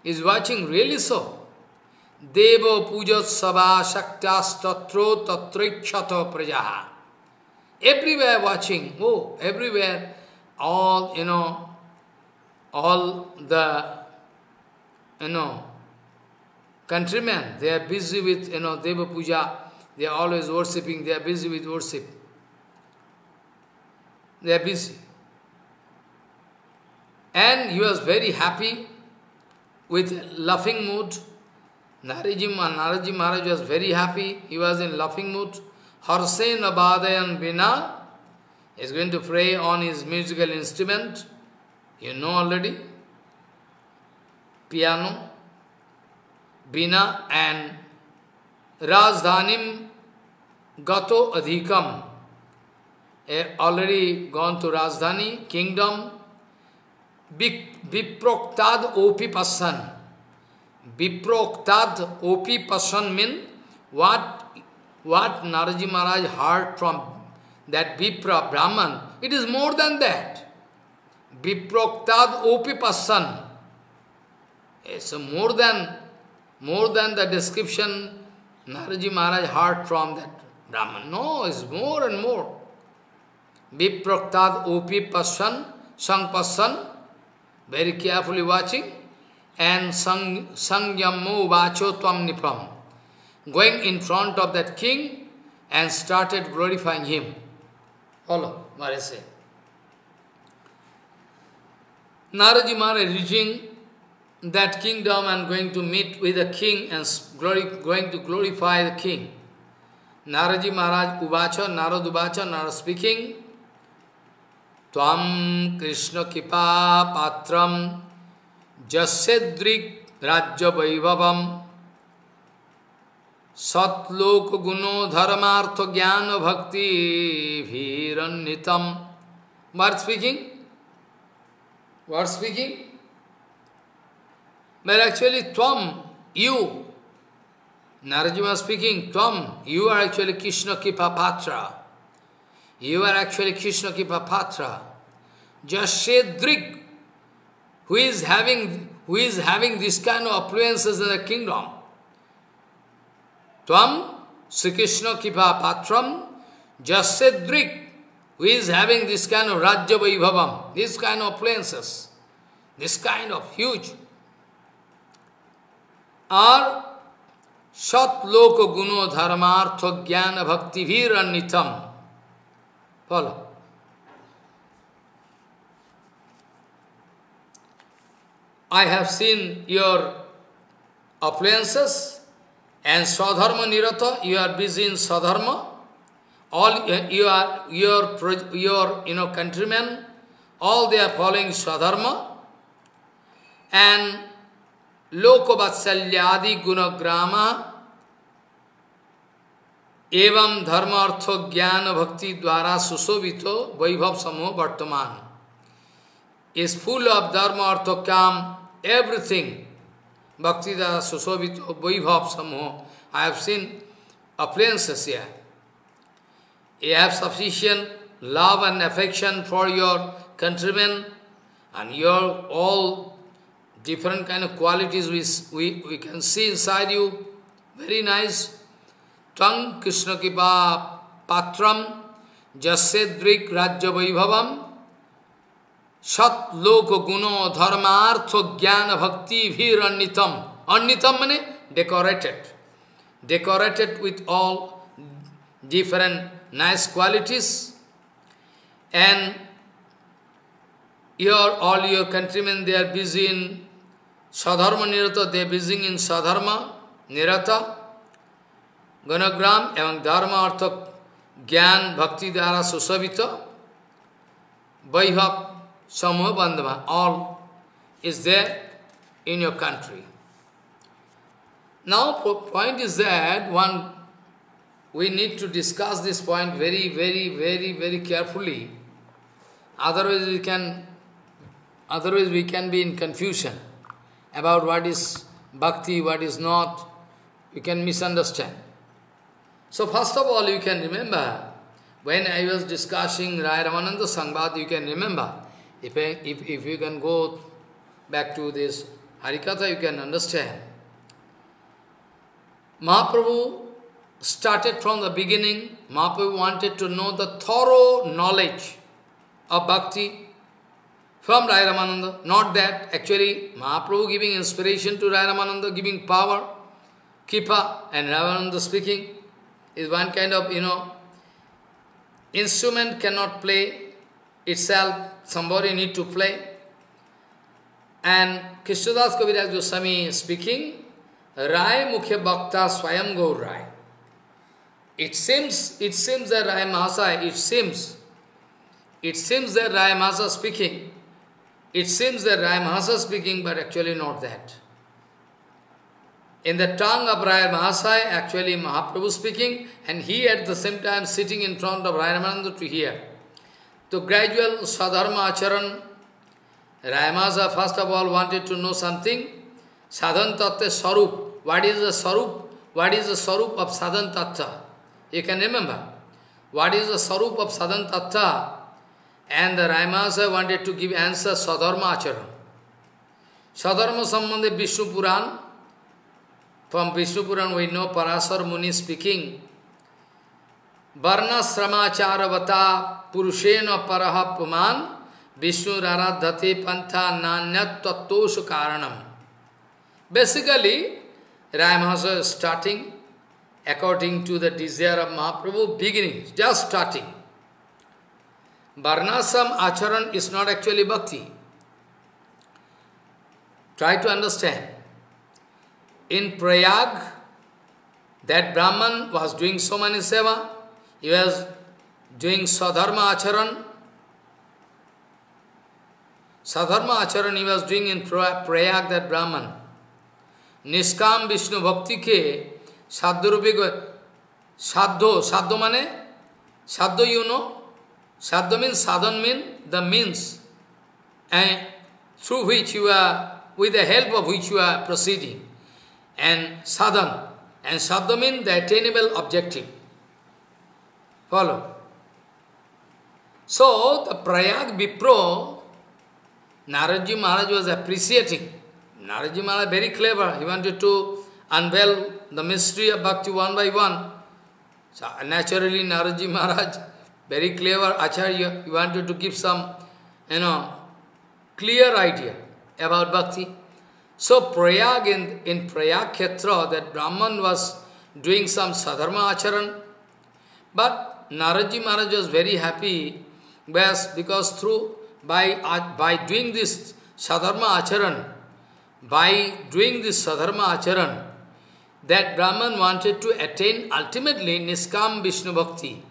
is watching really so. Deva puja sabha shaktas tatro tatrikshato prajaha. Everywhere watching, oh, everywhere, all, you know, all the, you know, countrymen, they are busy with, you know, Deva Puja, they are always worshipping, they are busy with worship. They are busy. And he was very happy with laughing mood. Naraji, Naraji Maharaj was very happy. He was in laughing mood. Harsen Abadayan Bina is going to play on his musical instrument. You know already. Piano, Bina and Rajdhanim Gato Adhikam. Eh, already gone to Rajdhani, kingdom, Viproktad Opi Pasan. Viproktad Opi Pasan mean what, what Naraji Maharaj heard from that Vipra Brahman, it is more than that. Viproktad Opi Pasan. It's eh, more than, more than the description Naraji Maharaj heard from that Brahman. No, it's more and more. Viproktad Opi Pasan, Sang Pasan, very carefully watching, and sang, Sangyammo Vacho Tvam Nipam, going in front of that king and started glorifying him. Follow what I. Naraji Maharaj reaching that kingdom and going to meet with the king and glory, going to glorify the king. Naraji Maharaj Ubacha, Narad Ubacha, Narad speaking. Tvam Krishna Kipa Patram Jasedrik Rajya Vaibhavam Satlok Guno Dharmartha Jnana Bhakti Viranitam. What speaking? What speaking? But actually, Tvam, you, Narajima speaking, Tvam, you are actually Krishna Kipa Patra. You are actually Krishna Kipa Patra. Jashedrik, who is having who is having this kind of affluences in the kingdom. Tvam, Sri Krishna Kipa Patram, Jasedrik, who is having this kind of Rajya Vaibhavam, this kind of affluences, this kind of huge, are Sat Loka Guno Dharmartha Jnana Bhakti Viranitam. Follow. I have seen your appliances and Swadharma Nirata, you are busy in Swadharma. All you are your your you know countrymen, all they are following Swadharma. And लोकवत्सल्यादि गुणग्राम एवं धर्म अर्थ ज्ञान भक्ति द्वारा सुशोभित वैभव समूह वर्तमान इज़ फुल ऑफ़ धर्म अर्थ काम एवरीथिंग भक्ति द्वारा सुशोभित वैभव समूह I have seen appliances here. You have sufficient love and affection for your countrymen and your different kind of qualities we, we, we can see inside you. Very nice. Tang Krishna Kipa Patram Jasedrik Rajya Vaibhavam Sat Loko Guno Dharmartha Jnana Bhakti Vir Annitam. Annitam means decorated. Decorated with all different nice qualities. And your all your countrymen, they are busy in Sadharma Nirata, they in Sadharma, Nirata, Ganagram, and Dharma Artha, Gyan, Bhakti Dara, Susavita, Vaibhav, Samha all is there in your country. Now, point is that one, we need to discuss this point very, very, very, very carefully. Otherwise, we can, otherwise we can be in confusion about what is bhakti, what is not. you can misunderstand. So first of all, you can remember, when I was discussing Raya Ramananda Sangvad, you can remember, if, I, if, if you can go back to this Harikatha, you can understand. Mahaprabhu started from the beginning. Mahaprabhu wanted to know the thorough knowledge of bhakti from Rai Ramananda. Not that, actually, Mahaprabhu giving inspiration to Rai Ramananda, giving power, Kipa, and Ramananda speaking is one kind of, you know, instrument cannot play itself, somebody need to play. And Krishnadas Kaviraj Goswami speaking, Rai Mukhya Bhakta Swayam Gaur Rai. It seems, it seems that Rai Mahasaya, it seems, it seems that Rai Mahasaya speaking, it seems that Mahasaya speaking, but actually not that. In the tongue of Mahasaya, actually Mahaprabhu speaking, and he at the same time sitting in front of Ramananda to hear. To gradual Sadharma Acharan, Mahasaya first of all wanted to know something, Sadhan Sarup. What is the Sarup? What is the Sarup of Sadhan? You can remember. What is the Sarup of Sadhan? And the Rai Mahasaya wanted to give answer Sadharma Acharan. Sadharma Sambandhe Vishnu Puran, from Vishnu Puran we know Parasar Muni speaking, Varna Sramacharavata Purushena Paraha Puman Vishnu Raradhate Pantha Nanyat Tattoshu Karanam. Basically, Ramahasa is starting according to the desire of Mahaprabhu, beginning, just starting. Varnasam Acharan is not actually bhakti. Try to understand. In Prayag, that Brahman was doing so many seva, he was doing Sadharma Acharan. Sadharma Acharan he was doing in Prayag, that Brahman. Niskam Vishnu Bhakti ke সাধ্যরূপে সাধ্য সাধ্য mane, সাধ্য you know Sadhana means, sadhan means the means and through which you are, with the help of which you are proceeding. And sadhana, and sadha means the attainable objective. Follow. So, the Prayag Vipro, Naraji Maharaj was appreciating. Naraji Maharaj very clever. He wanted to unveil the mystery of bhakti one by one. So, naturally, Naraji Maharaj very clever Acharya, he wanted to give some, you know, clear idea about bhakti. So Prayag, in, in Prayag Khetra, that Brahman was doing some sadharma acharan, but Naraji Maharaj was very happy because through, by, uh, by doing this sadharma acharan, by doing this sadharma acharan, that Brahman wanted to attain ultimately Niskam Vishnu Bhakti.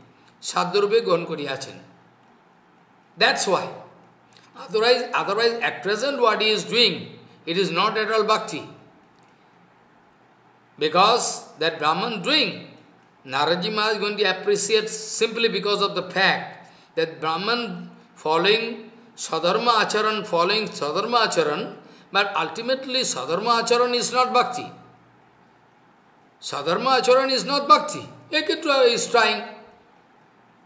Gon Kuriyachin. That's why. Otherwise, otherwise, at present what he is doing, it is not at all bhakti. Because that Brahman doing, Naraji Maharaj is going to appreciate simply because of the fact that Brahman following Sadharma Acharan, following Sadharma Acharan, but ultimately Sadharma Acharan is not bhakti. Sadharma Acharan is not bhakti. Ekatra is trying.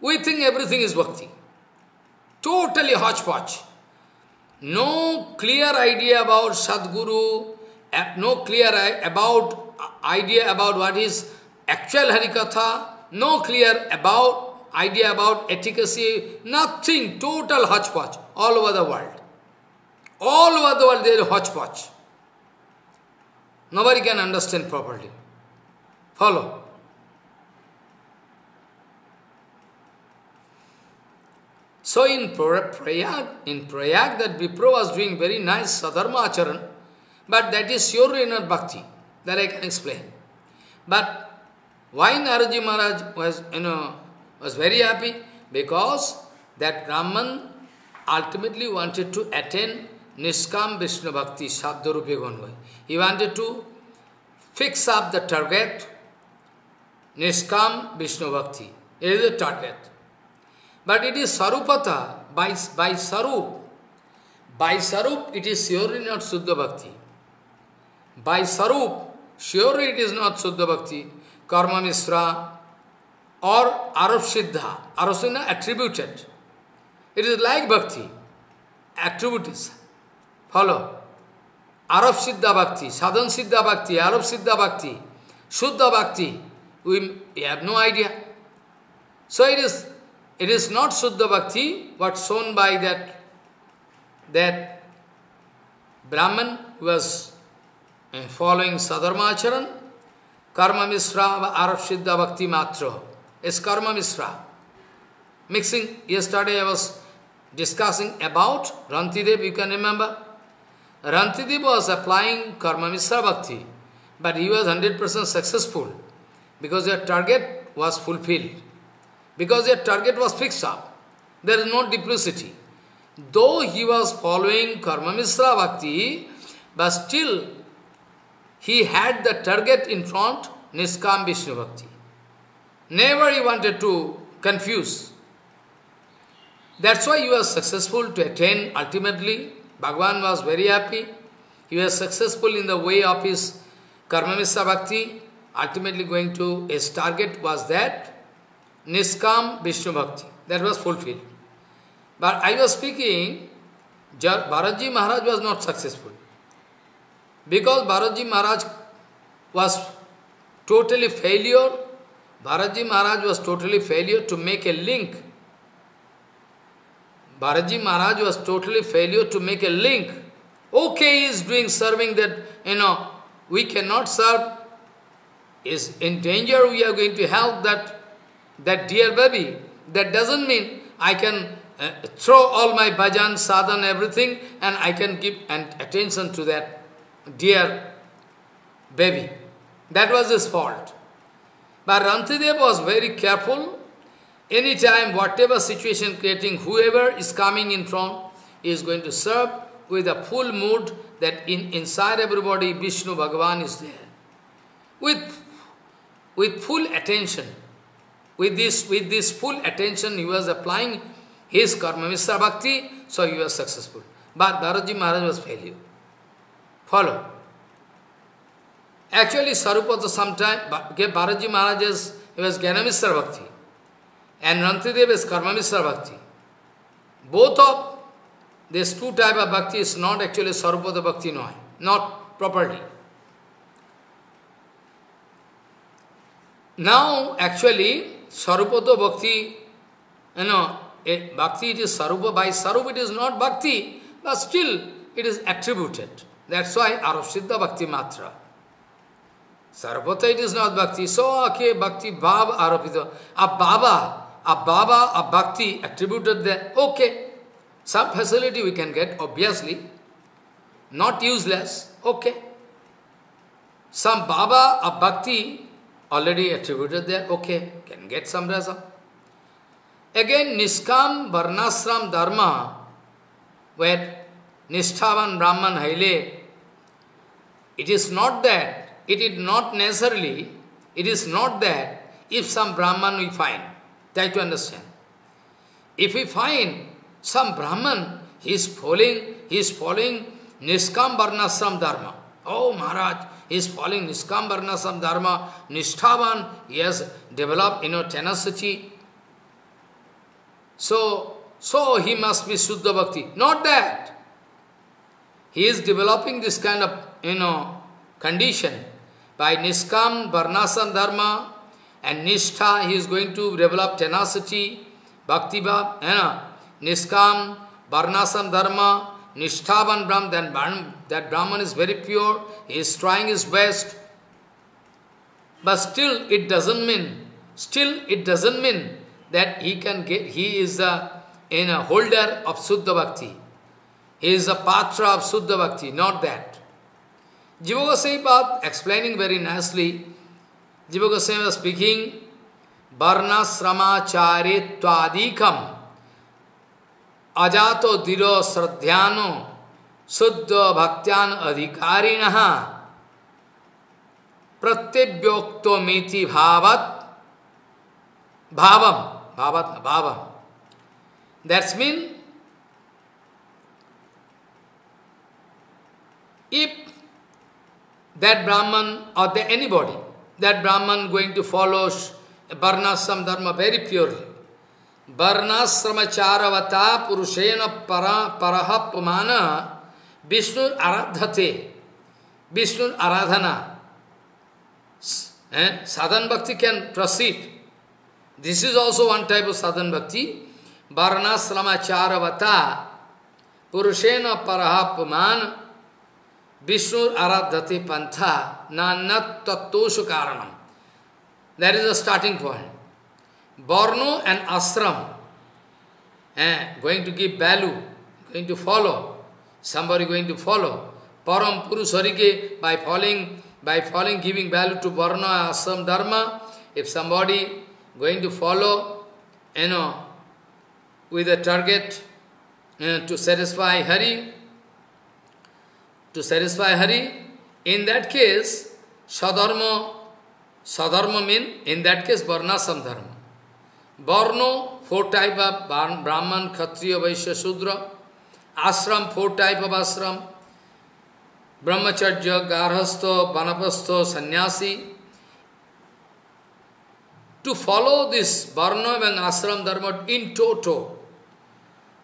We think everything is bhakti. Totally hodgepodge. No clear idea about Sadguru, eh, no clear about uh, idea about what is actual Harikatha, no clear about idea about efficacy, nothing, total hodgepodge all over the world. All over the world there is hodgepodge. Nobody can understand properly. Follow. So in Prayag, in Prayag that Vipro was doing very nice sadharma acharan, but that is your inner bhakti, that I can explain. But why Naraji Maharaj was, you know, was very happy? Because that Brahman ultimately wanted to attain Niskam Vishnu Bhakti, Sadharupi Gonvai. He wanted to fix up the target Niskam Vishnu Bhakti. It is the target. But it is Sarupata, by, by Sarup. By Sarup, it is surely not Suddha Bhakti. By Sarup, surely it is not Suddha Bhakti, Karma Misra, or Arab Siddha. Arab Siddha attributed. It is like Bhakti. Attributes. Follow. Arab Siddha Bhakti, Sadhan Siddha Bhakti, Arab Siddha Bhakti, Shuddha Bhakti. We have no idea. So it is, it is not Shuddha Bhakti, shown by that, that Brahman who was uh, following Sadharma Acharan, Karma Misra, Arab Bhakti Matra. It's Karma Misra. Mixing, yesterday I was discussing about Rantidev, you can remember. Rantidev was applying Karma Misra Bhakti, but he was 100% successful because their target was fulfilled. Because their target was fixed up. There is no duplicity. Though he was following Karma Misra Bhakti, but still he had the target in front, Niskam Vishnu Bhakti. Never he wanted to confuse. That's why he was successful to attain ultimately. Bhagavan was very happy. He was successful in the way of his Karmamisa Bhakti. Ultimately going to, his target was that Niskam Vishnu Bhakti. That was fulfilled. But I was speaking, Bharatji Maharaj was not successful. Because Bharatji Maharaj was totally failure, Bharatji Maharaj was totally failure to make a link Bharatji Maharaj was totally failure to make a link. Okay, he is doing serving that, you know, we cannot serve, is in danger, we are going to help that, that dear baby. That doesn't mean I can uh, throw all my bhajan, sadhan, everything, and I can give an attention to that dear baby. That was his fault. But Rantidev was very careful Anytime, whatever situation creating, whoever is coming in front is going to serve with a full mood that in, inside everybody Vishnu Bhagavan is there. With, with full attention. With this, with this full attention, he was applying his karma, Misra Bhakti, so he was successful. But Bharatji Maharaj was failure. Follow. Actually, Sarupata sometime, Bharatji Maharaj is, he was Gyanamisra Bhakti and Rantidev is Karmamisra Bhakti. Both of these two type of bhakti is not actually Sarvpada Bhakti, no, not properly. Now, actually, Sarvpada Bhakti, you know, a Bhakti it is Sarupa, by Sarupa it is not Bhakti, but still it is attributed. That's why Arapsiddha Bhakti Matra. Sarvata it is not Bhakti, so okay, Bhakti Bhava Arapita. A Baba, a Baba, a Bhakti attributed there, okay. Some facility we can get, obviously. Not useless, okay. Some Baba, a Bhakti already attributed there, okay, can get some result. Again, Niskam Varnasram Dharma, where Nishthavan Brahman Haile, it is not that, it is not necessarily, it is not that if some Brahman we find, Try to understand. If we find some Brahman, he is following, he is following Niskam Varnasam Dharma. Oh Maharaj, he is following Niskam Varnasam Dharma, Nishthavan, he has developed, you know, tenacity. So, so he must be Suddha Bhakti. Not that. He is developing this kind of, you know, condition by Niskam Varnasam Dharma, and Nishtha, he is going to develop tenacity, Bhakti Bhav, you know, Niskam, Varnasam Dharma, Nishthavan Brahman, Brahman, that Brahman is very pure, he is trying his best. But still it doesn't mean, still it doesn't mean that he can get, he is a, in a holder of Suddha Bhakti. He is a patra of Suddha Bhakti, not that. Jiva Goswami explaining very nicely, Jiva Goswami was speaking, Varna Sramachare Twadikam Ajato Diro Sradhyano Suddha Bhaktyan Adhikarinaha Pratyabhyokto Miti Bhavat Bhavam, Bhavatma, Bhavam. That's mean if that Brahman or the anybody, that Brahman going to follow Varnasram Dharma very purely, Varnasrama charavata purushena para, paraha pumana Vishnu aradhate, Vishnu. Eh? Sadhan bhakti can proceed. This is also one type of sadhan bhakti. Varnasramacharavata purushena paraha pumana Vishnu aradhati pantha nanat tattoshu karanam. That is the starting point. Varno and ashram, eh, going to give value, going to follow, somebody going to follow. Param Purusharike, by following, by following, giving value to Varna ashram dharma, if somebody going to follow, you know, with a target uh, to satisfy Hari, to satisfy Hari, in that case, Sadharma, Sadharma mean, in that case, Varnasam Dharma. Varno, four type of Brahman, Kshatriya, Vaishya, Sudra. Ashram, four type of ashram. Brahmacharya, Garhastha, Vanapastha, Sannyasi. To follow this Varna and Ashram Dharma in toto,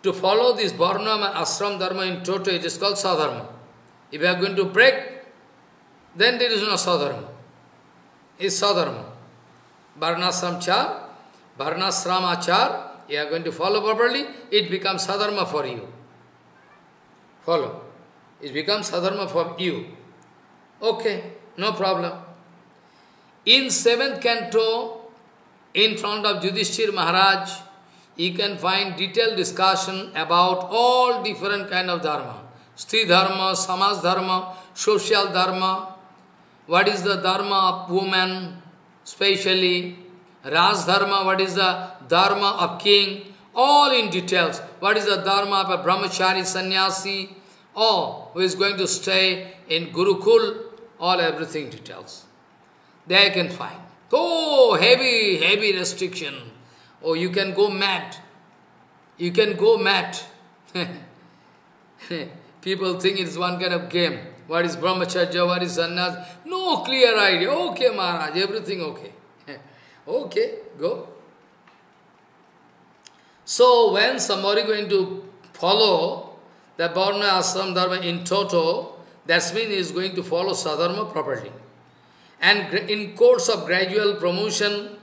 to follow this Varna and Ashram Dharma in toto, it is called Sadharma. If you are going to break, then there is no Sadharma. It's Sadharma. Varnasram Char, Varnasram Achar, you are going to follow properly, it becomes Sadharma for you. Follow. It becomes Sadharma for you. Okay, no problem. In seventh canto, in front of Yudhishthir Maharaj, you can find detailed discussion about all different kind of dharma. Sti dharma, Samaj dharma, social dharma, what is the dharma of woman, especially Raj dharma, what is the dharma of king, all in details. What is the dharma of a brahmachari sannyasi, or who is going to stay in Gurukul, all everything details. There you can find. Oh, heavy, heavy restriction. Oh, you can go mad. You can go mad. People think it's one kind of game. What is brahmacharya, what is sannyas? No clear idea. Okay, Maharaj, everything okay. Okay, go. So when somebody going to follow the Varna Ashram Dharma in toto, that means he is going to follow Sadharma properly. And in course of gradual promotion,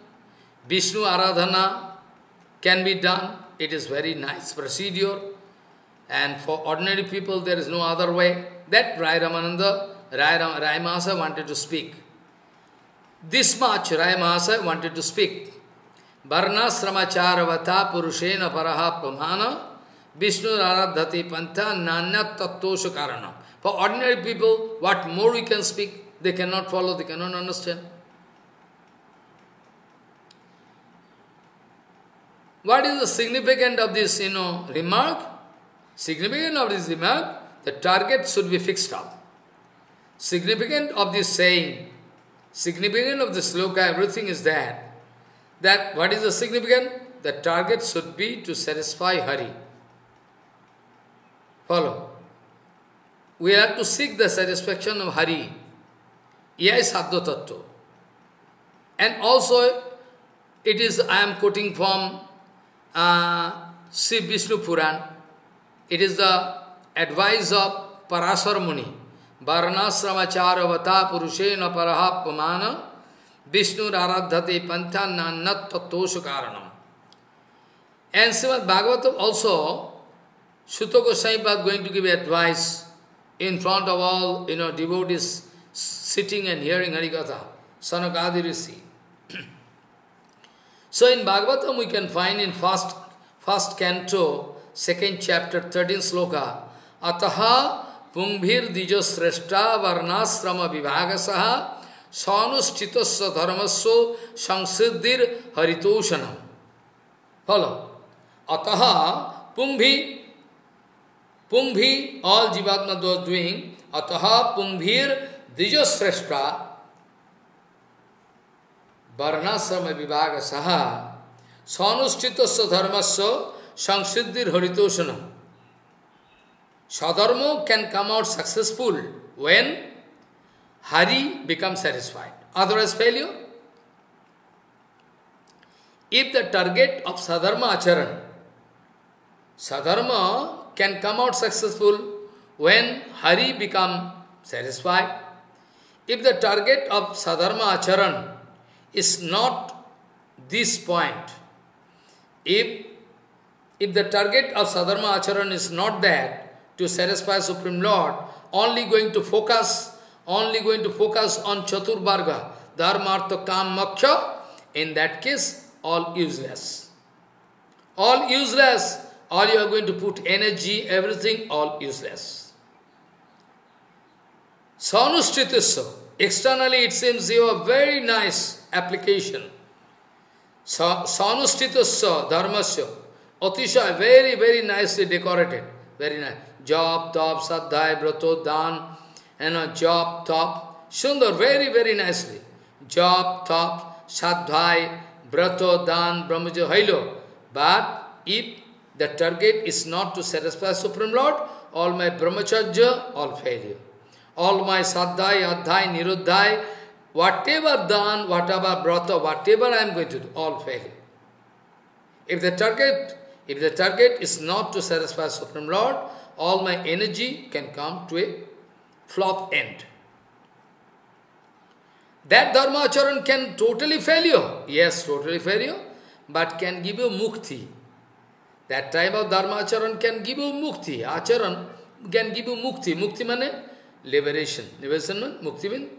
Vishnu Aradhana can be done. It is very nice procedure. And for ordinary people, there is no other way. That Rai Ramananda, Rai, Ram, Rai wanted to speak. This much Rai Mahasa wanted to speak. Varna Sramacharavata Purushena Paraha Pramana Vishnu Aradhati Pantha Nanya Tattosha Karana. For ordinary people, what more we can speak, they cannot follow, they cannot understand. What is the significance of this, you know, remark? Significant of this remark, the target should be fixed up. Significant of this saying, significant of the sloka, everything is there. That what is the significant? The target should be to satisfy Hari. Follow. We have to seek the satisfaction of Hari. Yes, Sadhu Tattva. And also, it is, I am quoting from uh, Sri Vishnu Puran. It is the advice of Parasar Muni. वर्णाश्रमाचार वता पुरुषे न परहापमान विष्णु आराध्यते पंथा नत्वोष कारणम। And Shrimad Bhagavat also श्रुतो को सही बात going to give advice in front of all in no is sitting and hearing Harikatha Sanaka adi rishi so in Bhagavatam we can find in first first canto second chapter thirteen shloka अतः Pungbhir Dijo Sreshta Varnasrama Vibhagasaha Sanushchitasya Dharmasya Sangsriddhir Haritoshanam. Follow. Ataha Pungbhi Pungbhi, all Jivatma was doing, Ataha Pungbhir Dijo Sreshta Varnasrama Vibhagasaha Sanustitasya dharmasya samsiddhir haritoshanam. Sadharma can come out successful when Hari becomes satisfied. Otherwise failure. If the target of Sadharma Acharan, Sadharma can come out successful when Hari become satisfied. If the target of Sadharma Acharan is not this point, if, if the target of Sadharma Acharan is not that, to satisfy Supreme Lord, only going to focus, only going to focus on Chaturvarga, Dharma, Artha, Kam, Moksha, in that case, all useless. All useless. All you are going to put energy, everything, all useless. Sanustitisya. Externally it seems you have very nice application. Sanustitasya dharmasya. Atisha, very, very nicely decorated. Very nice. Job, top, sadhai, brato, dan, and a job, top. Sundar, very, very nicely. Job, top, sadhai, brato, dan, brahmaja, hailo. But if the target is not to satisfy Supreme Lord, all my brahmacharya, all failure all my sadhai, adhai, niruddhai, whatever dan, whatever brata, whatever I am going to do, all failure. If the target, if the target is not to satisfy Supreme Lord, all my energy can come to a flop end. That dharma acharan can totally fail you. Yes, totally fail you, but can give you mukti. That type of dharma acharan can give you mukti. Acharan can give you mukti. Mukti means liberation. Liberation means mukti means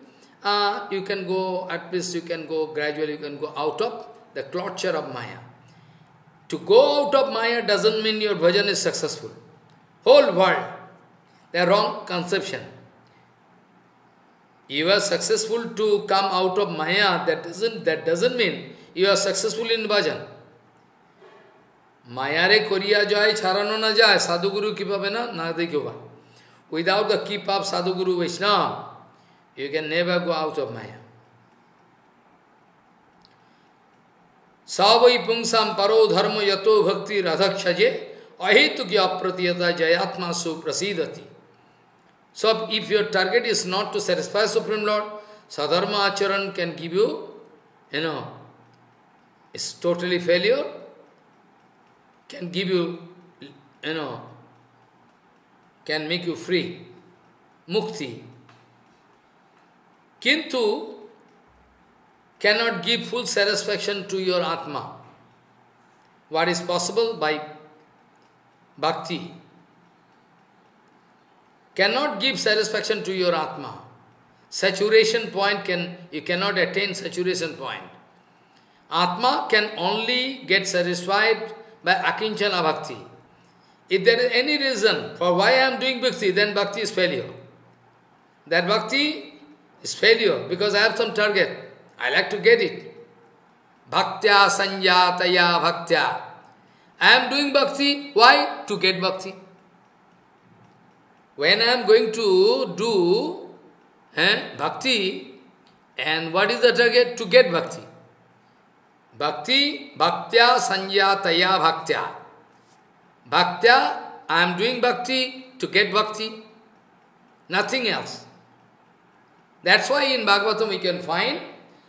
uh, you can go, at least you can go gradually, you can go out of the clutcher of Maya. To go out of Maya doesn't mean your bhajan is successful Whole world, the wrong conception. You are successful to come out of Maya, that doesn't, that doesn't mean you are successful in bhajan. মায়ারে করিয়া যায় ছাড়ানো না যায় সাধুগুরু কিভাবে না না দেখে Without the keep of Sadhguru Vaishnava, you can never go out of Maya. Savai pungsam paro dharma yato bhakti radhakshaje ahetukya pratiyata jayatma su prasidati. So if your target is not to satisfy Supreme Lord, Sadharma Acharan can give you, you know, it's totally failure, can give you, you know, can make you free. Mukti. Kintu cannot give full satisfaction to your Atma. What is possible by bhakti? Cannot give satisfaction to your Atma. Saturation point can, you cannot attain saturation point. Atma can only get satisfied by akinchana bhakti. If there is any reason for why I am doing bhakti, then bhakti is failure. That bhakti is failure because I have some target. I like to get it. Bhaktya sanjataya bhaktya. I am doing bhakti. Why? To get bhakti. When I am going to do eh, bhakti, and what is the target? To get bhakti. Bhakti, bhaktya sanjataya bhaktya. Bhaktya, I am doing bhakti to get bhakti, nothing else. That's why in Bhagavatam we can find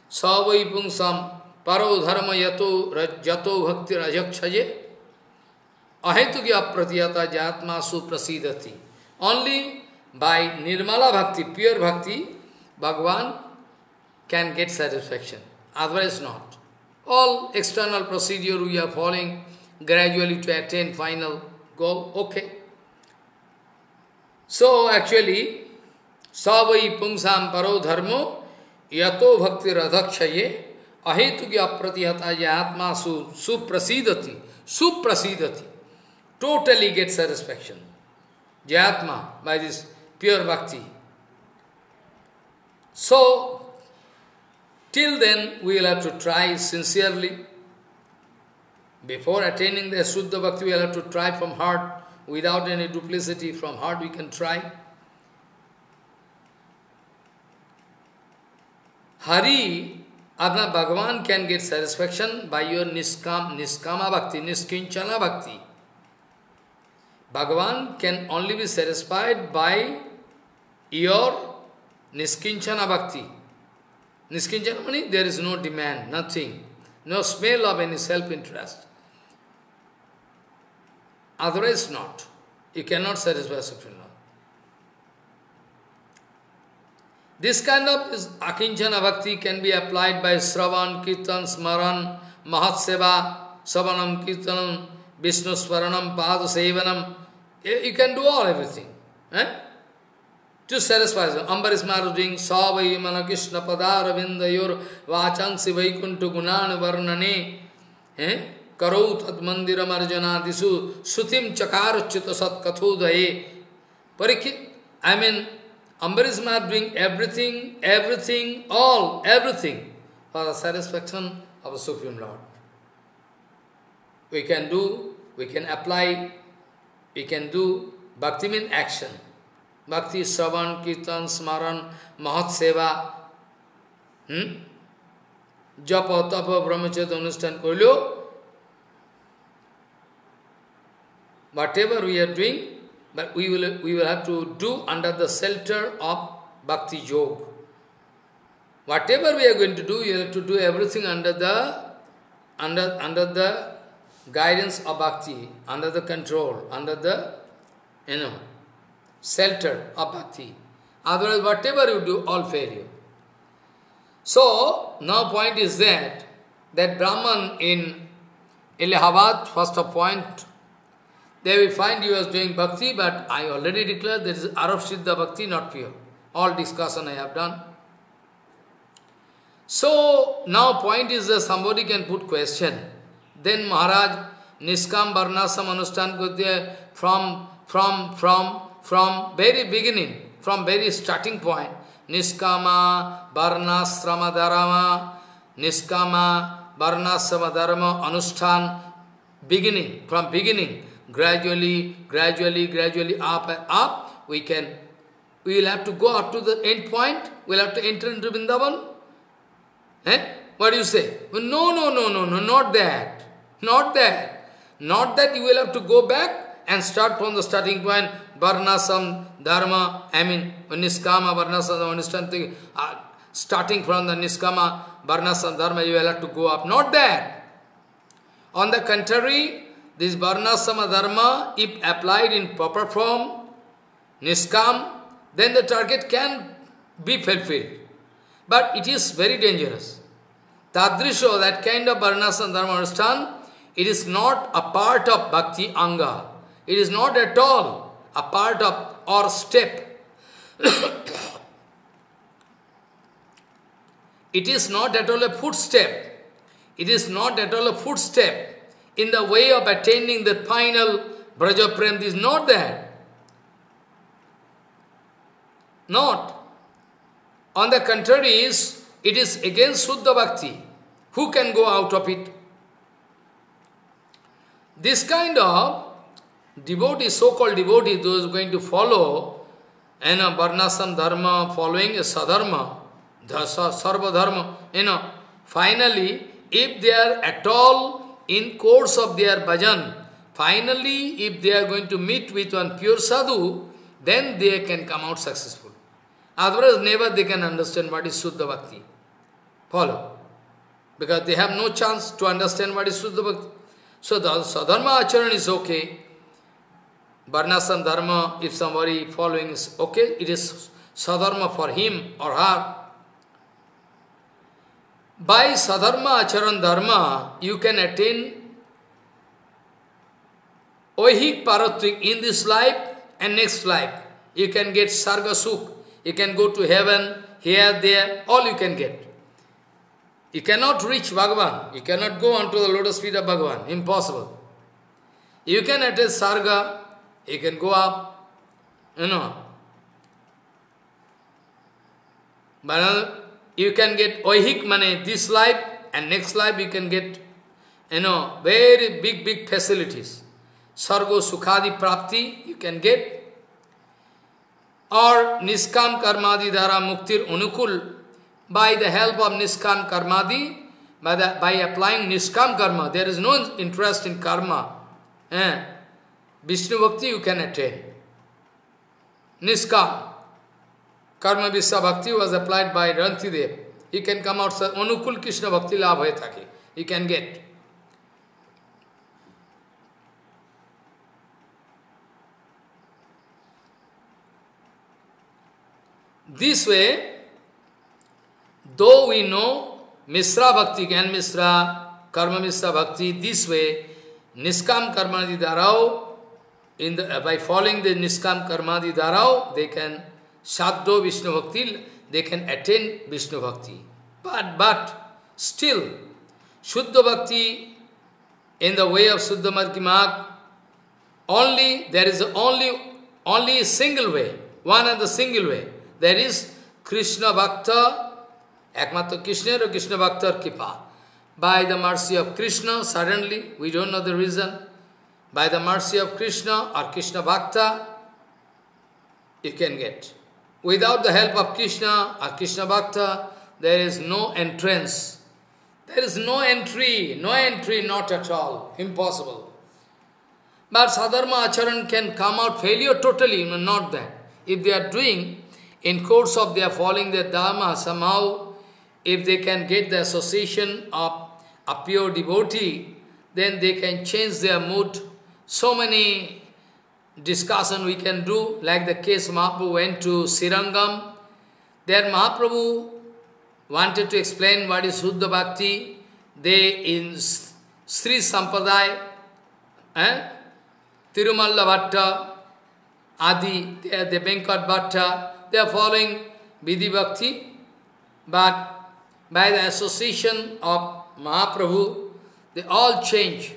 Savai Pungsam Paro Dharma Yato Jato Bhakti Rajakshaje अहेतु की अप्रतियता जात्मा सुप्रसिद्ध थी only by Nirmala bhakti pure bhakti Bhagavan can get satisfaction otherwise not all external procedure we are following gradually to attain final goal okay so actually स वही पुंसा परो धर्मो यथो भक्तिरधक्ष ये अहेतु की अप्रतियता जहात्मा सुप्रसिद्ध थी सुप्रसिद्ध थी totally get satisfaction. Jatma by this pure bhakti. So, till then we will have to try sincerely before attaining the Suddha Bhakti, we have to try from heart, without any duplicity, from heart we can try. Hari Adna Bhagavan can get satisfaction by your niskam, niskama bhakti, niskinchana bhakti. Bhagavan can only be satisfied by your niskinchana bhakti. Niskinchana means there is no demand, nothing, no smell of any self-interest. Otherwise not. You cannot satisfy Supreme Lord. This kind of akinchana bhakti can be applied by Sravan, Kirtan, Smaran, Mahatseva, Savanam, Kirtanam, Vishnu Swaranam, Pada Sevanam. You can do all everything. Eh? To satisfy them. Ambaris Maharaj doing Savai Mana Krishna Padara Vindayor Vachansi Vaikuntu Gunan Varnane. Eh? Karau Tat Marjana Disu Sutim Chakaruchita Sat Kathudaye. Parikit. I mean, Ambarish Maharaj doing everything, everything, all, everything for the satisfaction of the Supreme Lord. We can do, we can apply, we can do bhakti in action. Bhakti, Savan, Kirtan, Smaran, Mahat Seva, hmm? Japa, Tapa, Brahmacharya, Anustan, Kolyo. Whatever we are doing, but we will, we will have to do under the shelter of Bhakti Yoga. Whatever we are going to do, you have to do everything under the under under the guidance of Bhakti, under the control, under the you know shelter of Bhakti. Otherwise, whatever you do, all failure. So, now point is that, that Brahman in Allahabad, first of point, they will find you as doing bhakti, but I already declared there is Aropa Siddha bhakti, not pure. All discussion I have done. So, now point is that somebody can put question. Then Maharaj nishkam varnashrama anushthana करते from from from from very beginning from very starting point nishkama varnashrama dharma nishkama varnashrama dharma anushthana beginning from beginning gradually gradually gradually आप आप we can will have to go up to the end point will have to enter in Vrindavan है what you say no no no no no not that Not that. Not that you will have to go back and start from the starting point, Varnasam, Dharma, I mean, Niskama, Varnasam, understand, uh, starting from the Niskama, Varnasam, Dharma, you will have to go up. Not that. On the contrary, this Varnasama Dharma, if applied in proper form, Niskam, then the target can be fulfilled. But it is very dangerous. Tadrisho, that kind of Varnasama Dharma understand, it is not a part of Bhakti Anga. It is not at all a part of or step. it is not at all a footstep. It is not at all a footstep in the way of attaining the final Braja Prem. This is not that. Not. On the contrary, is it is against Suddha Bhakti. Who can go out of it? This kind of devotee, so-called devotee, those going to follow you know, Varnasam Dharma, following a Sadharma, the Sarva Dharma, you know, finally, if they are at all in course of their bhajan, finally, if they are going to meet with one pure sadhu, then they can come out successful. Otherwise, never they can understand what is Suddha Bhakti. Follow. Because they have no chance to understand what is Suddha Bhakti. So the Sadharma Acharan is okay. Varnasam Dharma, if somebody following is okay, it is Sadharma for him or her. By Sadharma Acharan Dharma, you can attain Oihik Paratrik in this life and next life. You can get Sarga. You can go to heaven, here, there, all you can get. You cannot reach Bhagavan. You cannot go onto the lotus feet of Bhagavan. Impossible. You can attain Sarga, you can go up, you know. But uh, you can get oihik money this life and next life you can get, you know, very big, big facilities. Sargo Sukhadi Prapti you can get. Or Niskam Karmadi Dhara Muktir Unukul by the help of Niskam Karmadi, by, the, by applying Niskam Karma, there is no interest in karma. Eh? Vishnu Bhakti you can attain. Niskam. Karma Vishwa Bhakti was applied by Rantidev. He can come out, Anukul Krishna Bhakti Labh Hoye He can get. This way, though we know, Mishra भक्ति, ज्ञान मिश्रा, कर्म मिश्रा भक्ति, this way, निष्काम कर्मादि धाराओ, in by following the nishkam karmadi धाराओ they can साधो विष्णु भक्ति they can attain Vishnu भक्ति but but still शुद्ध भक्ति in the way of shuddha madhya marga only there is only only single way one and the single way there is Krishna bhakta Ekmatra Krishna or Krishna Bhakta Kipa. By the mercy of Krishna, suddenly, we don't know the reason, by the mercy of Krishna or Krishna Bhakta, you can get. Without the help of Krishna or Krishna Bhakta, there is no entrance. There is no entry, no entry, not at all, impossible. But Sadharma Acharan can come out failure totally, not that. If they are doing, in course of their following their Dharma, somehow, if they can get the association of a pure devotee, then they can change their mood so many discussion we can do, like the case Mahaprabhu went to Srirangam. There Mahaprabhu wanted to explain what is Suddha Bhakti. They in Sri Sampradaya, eh? Tirumalla Bhatta, Adi, they the Venkat Bhatta, they are following Vidhi Bhakti, but by the association of Mahaprabhu, they all change.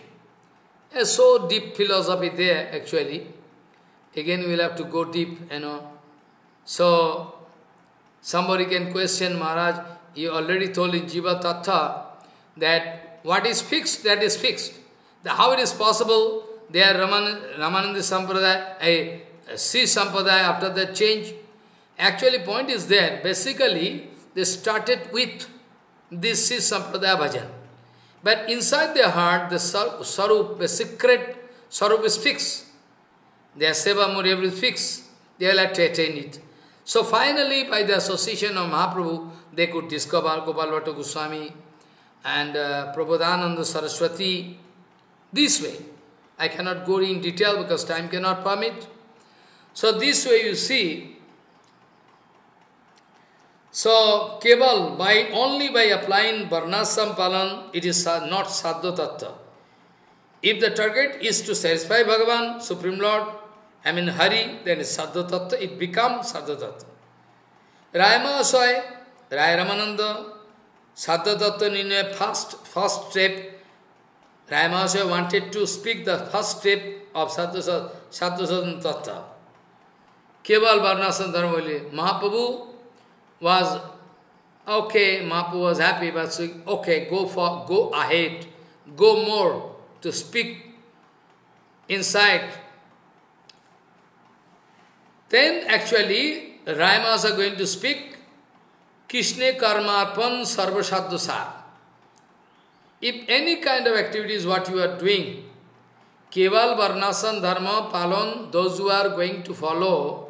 A so deep philosophy there, actually. Again, we'll have to go deep, you know. So, somebody can question Maharaj, he already told in Jiva Tattva that what is fixed, that is fixed. The, how it is possible, they are Raman, Ramananda Sampradaya, a, a Sri Sampradaya after that change. Actually, point is there, basically, they started with this is Sampradaya bhajan. But inside their heart, the sarup, the secret sarup is fixed. Their seva murya is fixed. They will attain it. So finally, by the association of Mahaprabhu, they could discover Gopal Bhatta Goswami and uh, Prabodhananda Saraswati this way. I cannot go in detail because time cannot permit. So this way you see, so, Keval, by only by applying Varnasam Palan, it is not Sadhu Tattva. If the target is to satisfy Bhagavan, Supreme Lord, I mean Hari, then it's Sadhu Tattva, it becomes Sadhu Tattva. Rayama Asai, Ray Ramananda, Tattva in a first, first step, Rayama Asai wanted to speak the first step of Sadhu Sadhu Tattva. Keval Varnasam Dharma Mahaprabhu was okay, Mahaprabhu was happy, but okay, go for go ahead, go more to speak inside. Then actually Raimas are going to speak Krishna Karmarpan Sarvasadhusar. If any kind of activity is what you are doing, Keval Varnasan Dharma Palon, those who are going to follow,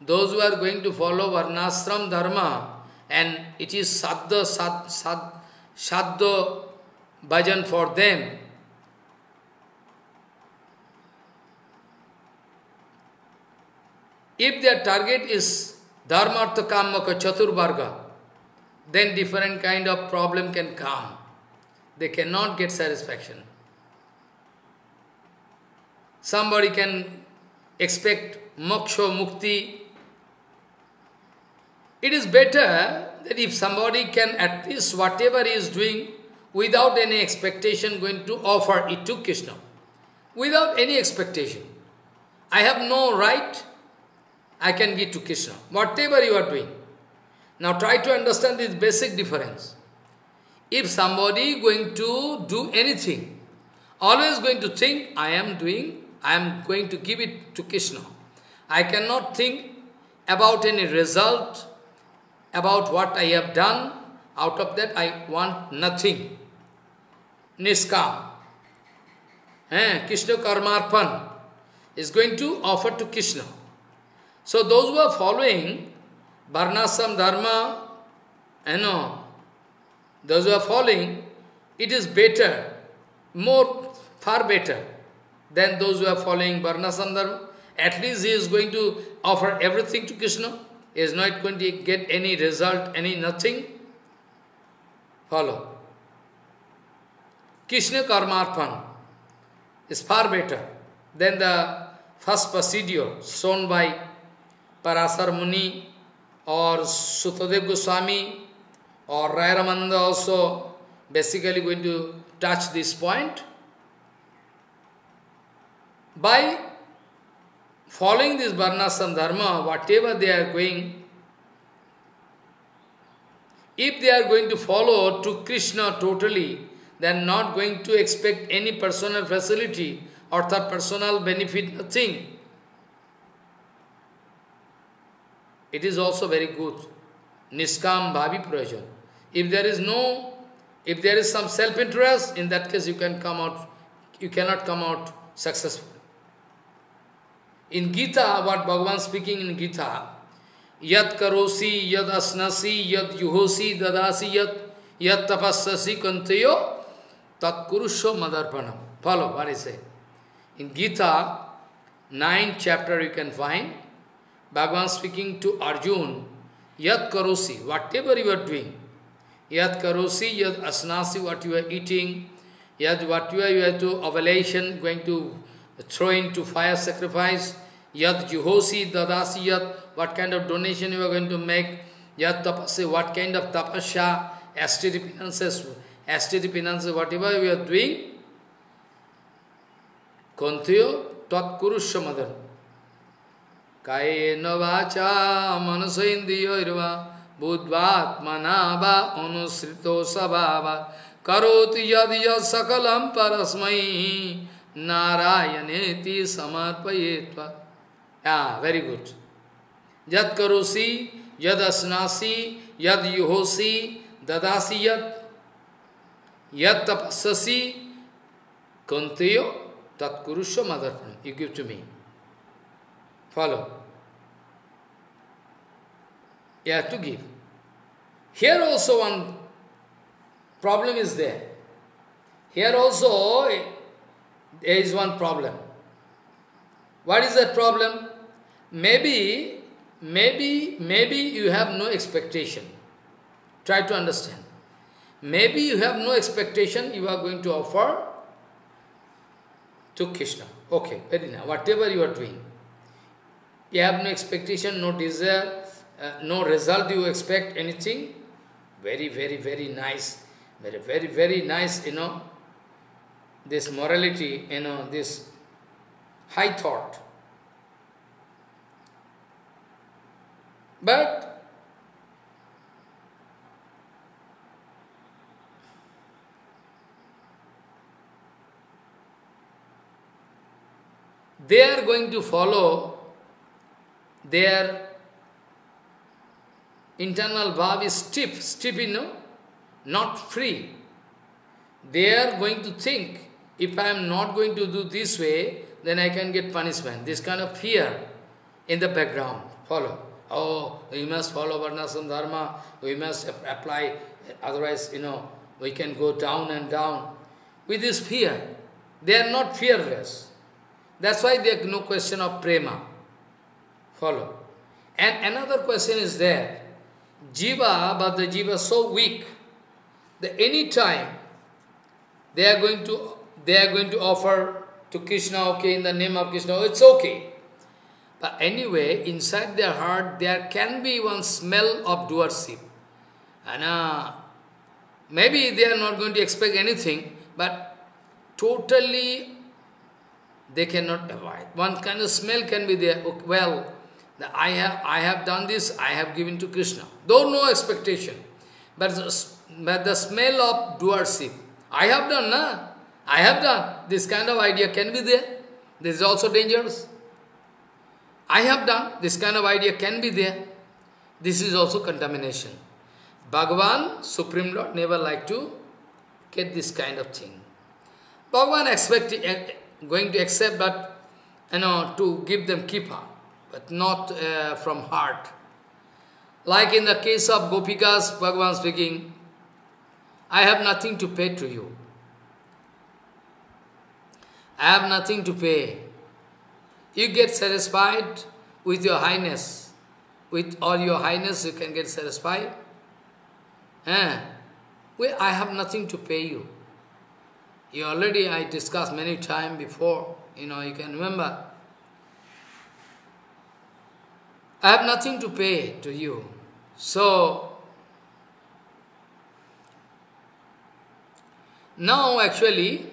those who are going to follow Varnashram Dharma, and it is Sadha, sad, sad, Sadha bhajan for them, if their target is Dharma Artha Kamaka Chaturvarga, then different kind of problem can come. They cannot get satisfaction. Somebody can expect moksha, mukti, it is better that if somebody can at least whatever he is doing without any expectation going to offer it to Krishna. Without any expectation. I have no right, I can give to Krishna. Whatever you are doing. Now try to understand this basic difference. If somebody going to do anything, always going to think, I am doing, I am going to give it to Krishna. I cannot think about any result, about what I have done, out of that I want nothing. Niskam. Eh, Krishna Karmarpan is going to offer to Krishna. So those who are following Varnasam Dharma, you know, those who are following, it is better, more, far better than those who are following Varnasam Dharma. At least he is going to offer everything to Krishna. Is not going to get any result, any nothing. Follow. Krishna Karmarpan is far better than the first procedure shown by Parasar Muni or Sutadev Goswami or Rai Ramananda also basically going to touch this point. By following this Varnasam Dharma, whatever they are going, if they are going to follow to Krishna totally, they are not going to expect any personal facility or third personal benefit, nothing. It is also very good. Niskam Bhavi Prajan. If there is no, if there is some self-interest, in that case you can come out, you cannot come out successful. इन गीता वाट भगवान speaking in Gita यद करोसी यद अस्नसी यद युहोसी, ददासी यद यद तपस्सी कंतो तत्कुरुष मदर्पण follow वारे say in Gita nine chapter you can find Bhagavan speaking to Arjuna यद करोसी whatever you are doing यद करोसी यद अस्नासी वट यू आर ईटिंग यद what you are you are to oblation going to throw into fire sacrifice, yat juhosi, dadasi, yat, what kind of donation you are going to make, yat tapasya, what kind of tapasya, austere penances, austere penances, whatever you are doing, kontiyo tat kurusha madar. कायेन वाचा मनसेन्द्रियर्वा बुद्ध्वात्मना वा अनुसृतो स्वभाव करोति यदि यत् सकलं परस्मै नारायणेति समर्पये या वेरी गुड यद करोसी, यद अस्नासी, यद युहोसी, ददासी यद यद तपस्सी कंत्यो तत्कुरुष मदर्पण you give to me follow you have to give. Here also one problem is there. Here also there is one problem. What is that problem? Maybe, maybe, maybe you have no expectation. Try to understand. Maybe you have no expectation you are going to offer to Krishna. Okay, very nice. Whatever you are doing. You have no expectation, no desire, uh, no result you expect, anything. Very, very, very nice. Very, very, very nice, you know. This morality, you know, this high thought. But they are going to follow their internal bhav is stiff, stiff, you know, not free. They are going to think, if I am not going to do this way, then I can get punishment. This kind of fear in the background. Follow. Oh, we must follow Varnasam Dharma, we must apply, otherwise, you know, we can go down and down. With this fear, they are not fearless. That's why there is no question of prema. Follow. And another question is there. Jiva, but the jiva is so weak that any time they are going to they are going to offer to Krishna, okay, in the name of Krishna, it's okay. But anyway, inside their heart, there can be one smell of doership. And uh, maybe they are not going to expect anything, but totally they cannot avoid. One kind of smell can be there. Okay, well, the, I, have, I have done this, I have given to Krishna. Though no expectation. But the, but the smell of doership, I have done, na? I have done. This kind of idea can be there. This is also dangerous. I have done. This kind of idea can be there. This is also contamination. Bhagavan, Supreme Lord, never like to get this kind of thing. Bhagavan expect, eh, going to accept, but you know, to give them kipa, but not uh, from heart. Like in the case of Gopikas, Bhagavan speaking, I have nothing to pay to you. I have nothing to pay. You get satisfied with your highness. With all your highness, you can get satisfied. Eh? Well, I have nothing to pay you. You already, I discussed many times before, you know, you can remember. I have nothing to pay to you. So, now actually,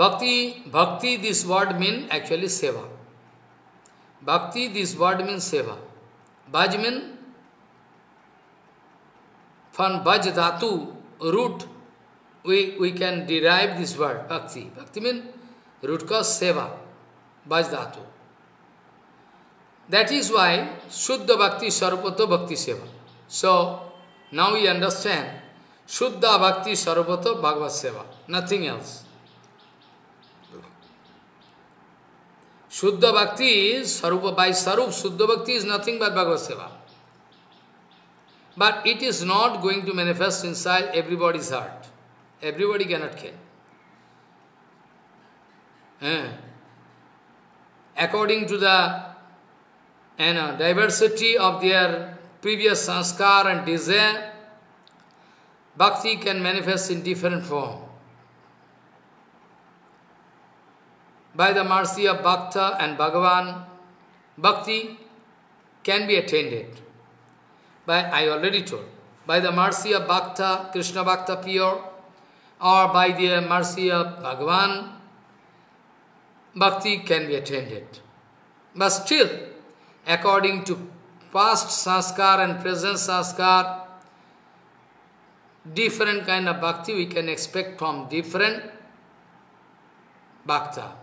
भक्ति भक्ति this word mean actually सेवा। भक्ति this word mean सेवा। बज mean from bhaj dhatu root we we can derive this word bhakti. Bhakti mean root का सेवा बज धातु। दैट इज़ वाई शुद्ध भक्ति सर्वतो भक्ति सेवा। सो नाउ यू अंडरस्टैंड शुद्ध भक्ति सर्वतो bhagavat seva. Nothing else Shuddha Bhakti is Sarupa, by Sarup, Shuddha Bhakti is nothing but Bhagavad Seva. But it is not going to manifest inside everybody's heart. Everybody cannot. Eh? According to the and a diversity of their previous sanskar and desire, bhakti can manifest in different form. By the mercy of Bhakta and Bhagavan, bhakti can be attained. By, I already told, by the mercy of Bhakta, Krishna Bhakta pure, or by the mercy of Bhagavan, bhakti can be attained. But still, according to past sanskar and present sanskar, different kind of bhakti we can expect from different bhakta.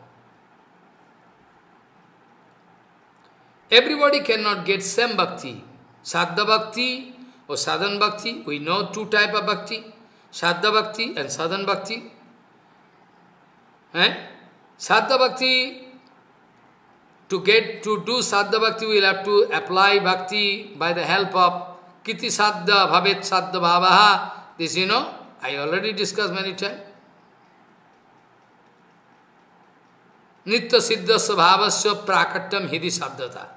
Everybody cannot get same bhakti. Sadha bhakti or sadhan bhakti, we know two type of bhakti, sadha bhakti and sadhan bhakti. Eh? Sadha bhakti to get to do sadhya bhakti, we will have to apply bhakti by the help of kiti sadhya bhavet sadhya bhavaha. This you know, I already discussed many times. Nitya siddha svabhasya prakatyam hidi sadhyata.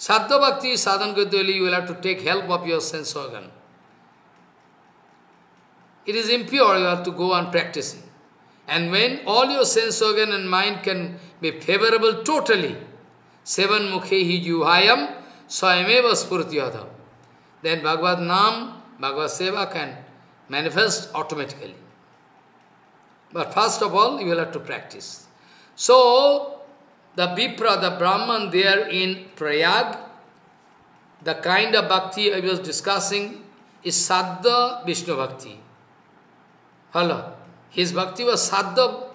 Sadhya bhakti sadhan gadoli, you will have to take help of your sense organ. It is impure, you have to go on practicing. And when all your sense organ and mind can be favorable totally, seven mukhehi juhayam swayameva spurtiyadha, then Bhagavad Nam, Bhagavad Seva can manifest automatically. But first of all, you will have to practice. So, the Vipra, the Brahman there in Prayag, the kind of bhakti I was discussing is Saddha Vishnu Bhakti. Hello. His bhakti was Saddha,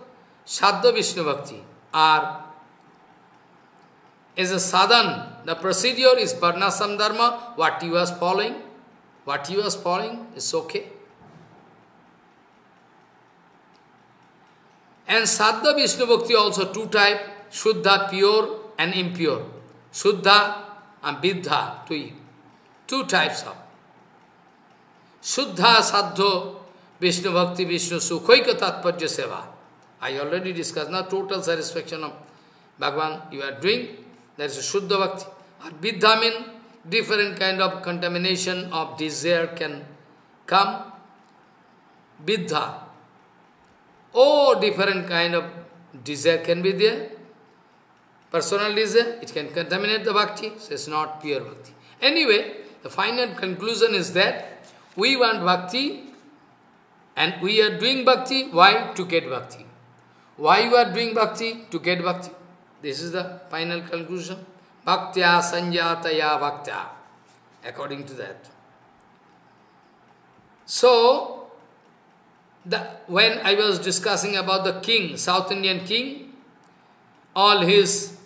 Saddha Vishnu Bhakti. Or is a sadhan, the procedure is Varnasam Dharma, what he was following, what he was following is okay. And Saddha Vishnu Bhakti also two type, Shuddha, pure and impure. Shuddha and Viddha, two, two types of. Shuddha, Saddho, Vishnu Bhakti, Vishnu Sukhoika Tatparya Seva. I already discussed now total satisfaction of Bhagavan you are doing. That is Shuddha Bhakti. Or Viddha means different kind of contamination of desire can come. Viddha. Oh, different kind of desire can be there. Personal it can contaminate the bhakti, so it's not pure bhakti. Anyway, the final conclusion is that we want bhakti and we are doing bhakti, why? To get bhakti. Why you are doing bhakti? To get bhakti. This is the final conclusion. Bhaktya sanjataya bhaktya. According to that. So, the, when I was discussing about the king, South Indian king, all his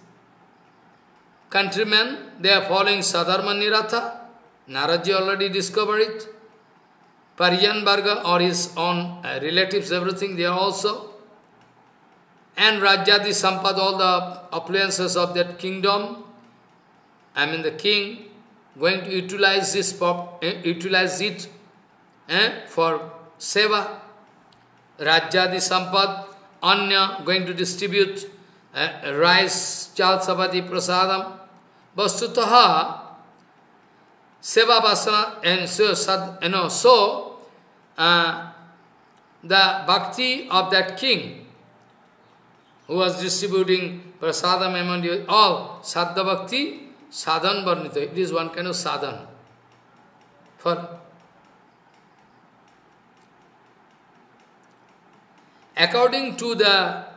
countrymen, they are following Sadharma Niratha, Naraji already discovered it. Parijan Varga or his own uh, relatives, everything they are also. And Rajyati Sampad, all the appliances of that kingdom. I mean the king going to utilize this pop, uh, utilize it eh, for seva. Rajyati Sampad, Anya going to distribute rice, chal sabati prasadam. Vastutaha, seva vasana, and so, sad, you know, so uh, the bhakti of that king who was distributing prasadam among you, all sadha bhakti, sadhan varnita. It is one kind of sadhan. For according to the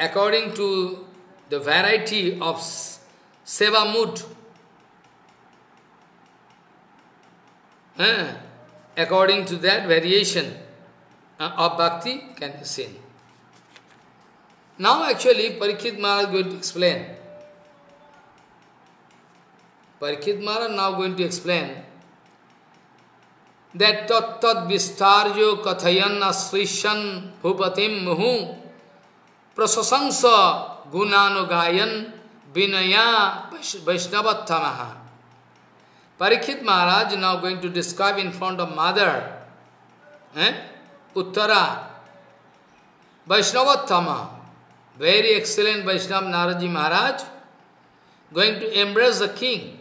according to the variety of seva mood, eh, according to that variation uh, of bhakti can be seen. Now actually Parikshit Maharaj going to explain. Parikshit Maharaj now going to explain that tat tat vistarjo kathayan asrishan bhupatim muhu prasasansa gunanugayan vinaya vaishnavattamaha. Parikshit Maharaj now going to describe in front of mother, eh? Uttara, Vaishnavattama, very excellent Vaishnav Naraji Maharaj, going to embrace the king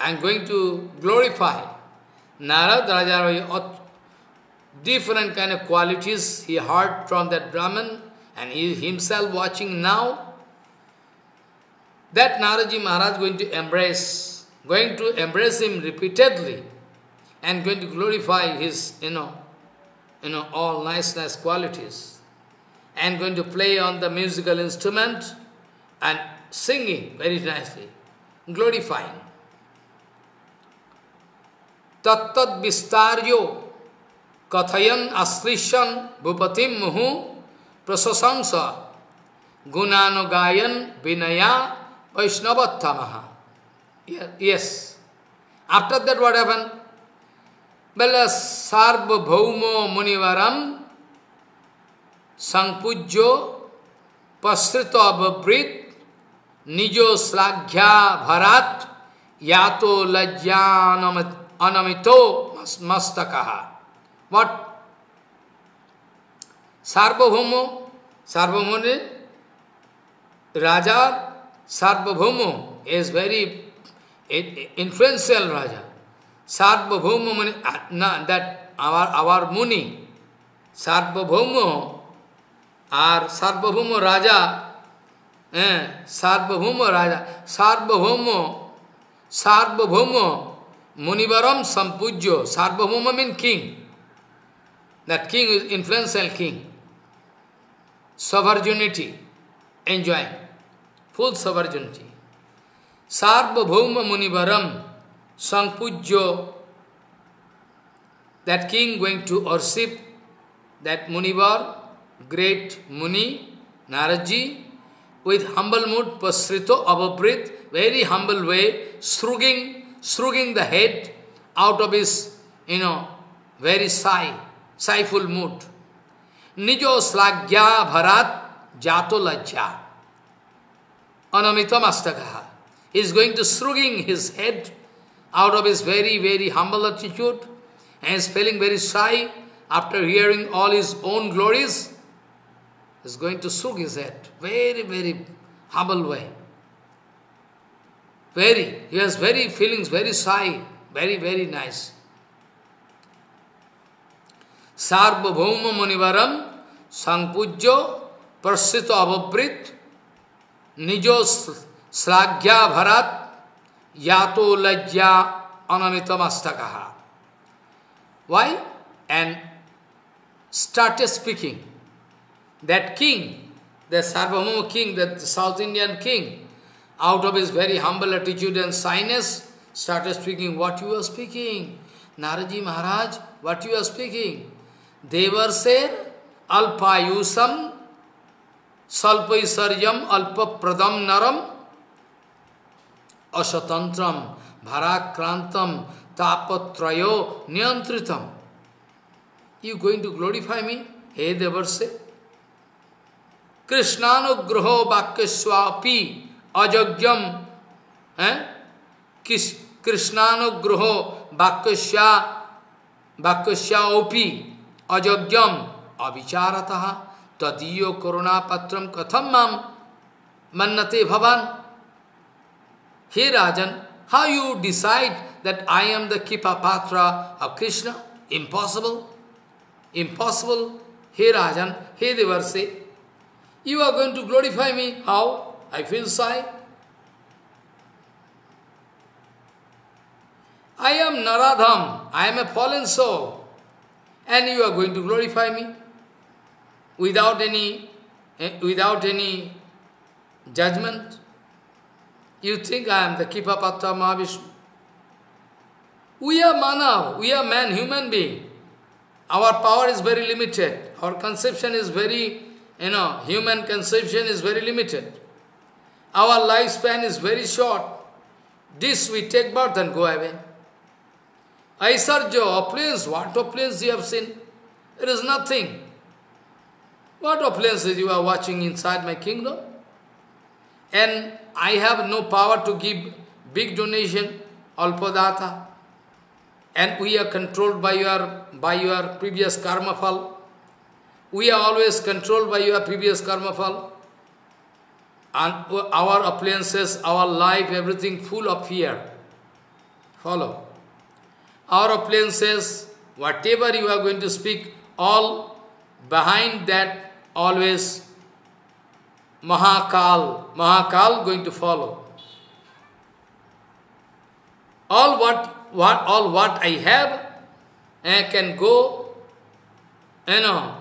and going to glorify. Narad Raja different kind of qualities he heard from that Brahman and he himself watching now, that Naraji Maharaj going to embrace, going to embrace him repeatedly and going to glorify his, you know, you know, all nice, nice qualities and going to play on the musical instrument and singing very nicely, glorifying. Tattat vistaryo kathayan asrishan bhupatim muhu प्रशंस। गुणानुगायन विनया वैष्णवत्तम। Yes after that what even bell सार्वभौम मुनिवरम संपूज्यो पश्रित अवृत निजो श्लाघ्या भरात या तो लज्जा अनमितो मस्तक what Sarvabhaumone, Raja Sarvabhaumo is very influential Raja. Sarvabhaumo, Muni, uh, that our, our Muni, Sarvabhaumo, our Sarvabhaumo Raja, eh, Sarvabhaumo Raja, Sarvabhaumo, Sarvabhaumo, Munivaram Sampujyo, Sarvabhauma means king. That king is influential king. Sovereignty, enjoying. Full sovereignty. Sarvabhauma Munivaram Sampujyo, that king going to worship that Munivar, great Muni, Naraji, with humble mood, pasrito, abhabrit, very humble way, shrugging shrugging the head out of his, you know, very sigh, sighful mood. Nijo slagya bharat jato lajja. Anamita mastakaha. He is going to shrugging his head out of his very, very humble attitude and is feeling very shy after hearing all his own glories. He is going to shrug his head. Very, very humble way. Very, he has very feelings, very shy, very, very nice. Sarvabhauma Munivaram संकुज प्रसित अवृत निजो श्लाघ्या भरत या तो लज्जा अनमित मस्तक why and start speaking that king the Sarvabhauma king the south Indian king out of is very humble attitude and shyness start speaking what you are speaking नारजी Maharaj what you are speaking देवर शेर alpayusam salpaisaryam alpa pradam naram asatantram, bharakrantam, tapatrayo, niyantritam. You going to glorify me? Hey Devarse. Krishnanugraho vakyaswapi ajagyam. Eh? Krishnanugraho vakyasya vakyasya opi ajagyam avicharataha tadiyo koruna patram katham mam mannate bhavan. Hey Rajan, how you decide that I am the Kipa Patra of Krishna? Impossible. Impossible. Hey Rajan, hey Devarse, you are going to glorify me. How? I feel shy. I am Naradham, I am a fallen soul, and you are going to glorify me without any, eh, without any judgment. You think I am the Kipapatra Mahavishnu. We are Manav, we are man, human being. Our power is very limited. Our conception is very, you know, human conception is very limited. Our lifespan is very short. This we take birth and go away. Aisarjo, opulence, what opulence you have seen? It is nothing. What appliances you are watching inside my kingdom? And I have no power to give big donation, alpadata and we are controlled by your by your previous karma fall. We are always controlled by your previous karma fall. And our appliances, our life, everything full of fear. Follow. Our appliances, whatever you are going to speak, all behind that always Mahakal, Mahakal going to follow. All what what all what I have I can go, you know,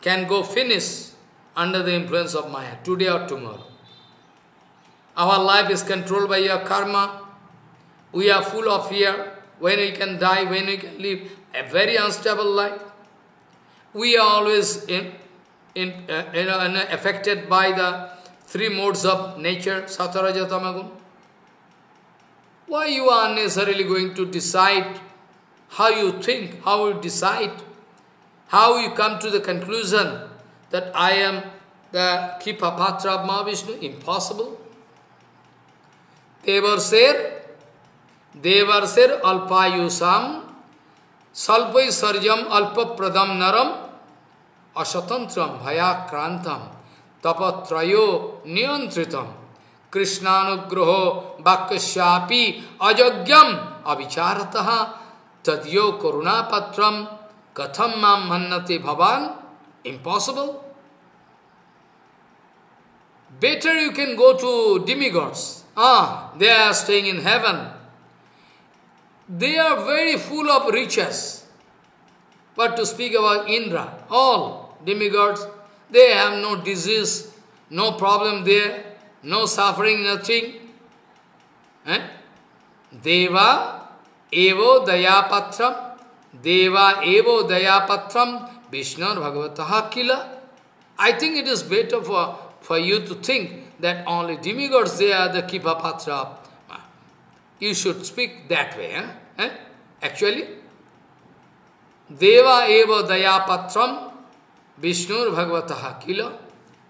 can go finish under the influence of Maya, today or tomorrow. Our life is controlled by your karma. We are full of fear, when we can die, when we can live a very unstable life. We are always in, in, uh, you know, affected by the three modes of nature, Sataraja Tamagun. Why you are unnecessarily going to decide how you think, how you decide, how you come to the conclusion that I am the Kipapatra of Mahavishnu? Impossible. Devarsir, Devarsir alpayusam, salpai sarjam alpa pradam naram, अस्वतंत्रम भयाक्रांतम तपत्रयो नियंत्रितम कृष्णानुग्रहो वाक्यशापी अयोग्यम अविचारतः तदियो करुणापत्रम कथम माम मन्नते भवान? Impossible better you can go to demigods ah they are staying in heaven they are very full of riches but to speak about Indra all demigods, they have no disease, no problem there no suffering, nothing. Eh? Deva evo dayapatram, Deva evo dayapatram, Vishnu Bhagavataha kila. I think it is better for, for you to think that only demigods, they are the Kipapatra. You should speak that way. Eh? Eh? Actually, Deva eva dayapatram, Vishnu Bhagavataha kila.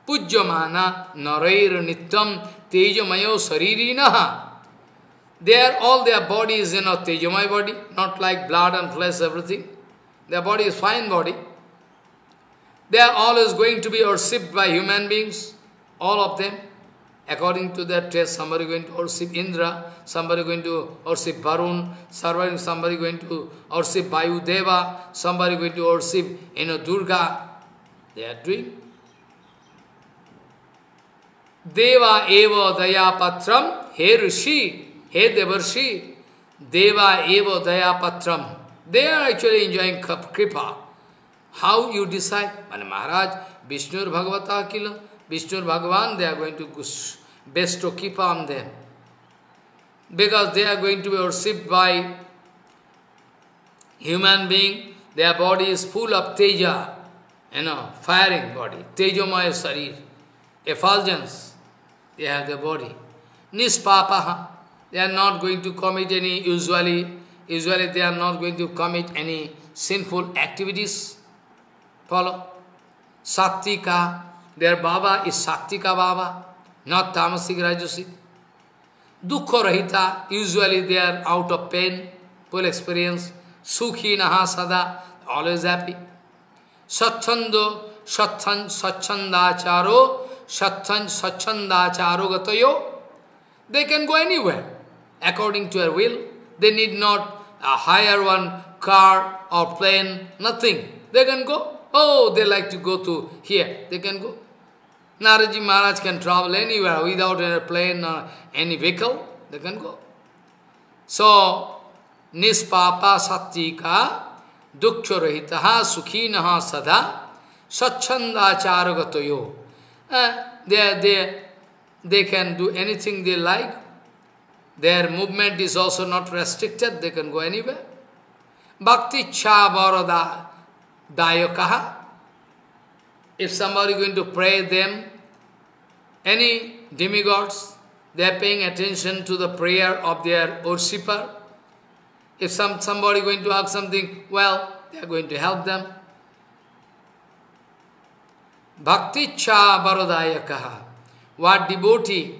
Pujyamana narair nityam tejamayo. They are all their body is you know tejamay body, not like blood and flesh, everything. Their body is fine body. They are always going to be worshipped by human beings, all of them. According to their taste, somebody going to worship Indra, somebody going to worship Varun, somebody, somebody going to worship Vayu Deva, somebody going to worship you know, Durga. They are doing. Deva eva daya patram, he rishi, he devarshi, deva eva daya patram. They are actually enjoying kripa. How you decide? Maharaj, Vishnu Bhagavata Kila, Vishnu Bhagavan, they are going to bestow keep on them. Because they are going to be worshipped by human being, their body is full of teja, you know, firing body, tejomaya sarir, effulgence. They have the body. Nispapaha. They are not going to commit any, usually, usually they are not going to commit any sinful activities. Follow? Sattika, their Baba is Sattika Baba, not Tamasic Rajasic. Dukkha Rahita, usually they are out of pain, full experience. Sukhi Naha Sada, always happy. Satchando, Satchandacharo, Satchandacharo Gatayo, they can go anywhere according to their will. They need not uh, hire one car or plane, nothing. They can go. Oh, they like to go to here. They can go. Naraji Maharaj can travel anywhere without any plane or any vehicle. They can go. So, Nispapa Sattika Dukchorahitaha Sukhinaha Sada Satchandacharagatoyo. Uh, they, they, they can do anything they like. Their movement is also not restricted. They can go anywhere. Bhakti cha varada dayakaha. If somebody is going to pray them, any demigods, they are paying attention to the prayer of their worshipper. If some somebody going to ask something, well, they are going to help them. Bhakti cha varadayakaha. What devotee,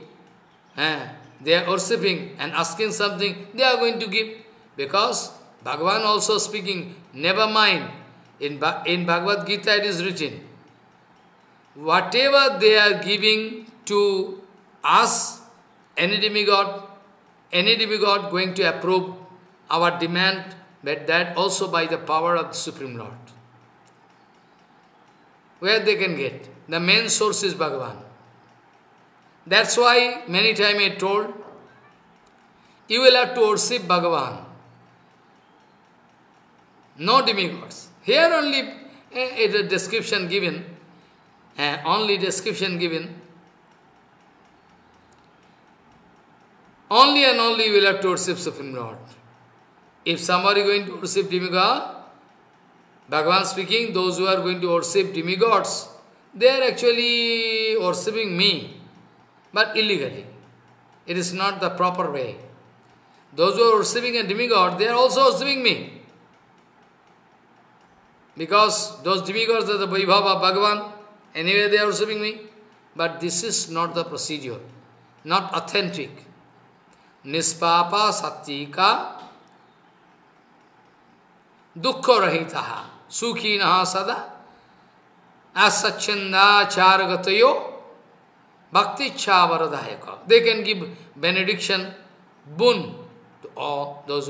eh, they are worshipping and asking something, they are going to give. Because Bhagavan also speaking, never mind. In, in Bhagavad Gita it is written, whatever they are giving to us, any demigod, any demigod going to approve our demand, but that also by the power of the Supreme Lord. Where they can get? The main source is Bhagavan. That's why many times I told, you will have to worship Bhagavan. No demigods. Here only eh, is a description given, uh, only description given. Only and only you will have to worship Supreme Lord. If somebody going to worship demigod, Bhagavan speaking, those who are going to worship demigods, they are actually worshipping me, but illegally. It is not the proper way. Those who are worshipping a demigod, they are also worshipping me. Because those demigods are the Vaibhava Bhagavan, anyway they are worshipping me. But this is not the procedure, not authentic. निष्पापा सत्ती का दुख रहित सुखी न सदा असच्छिंदाचार गो भक्ति इच्छा वरदायक they can give benediction boon to all though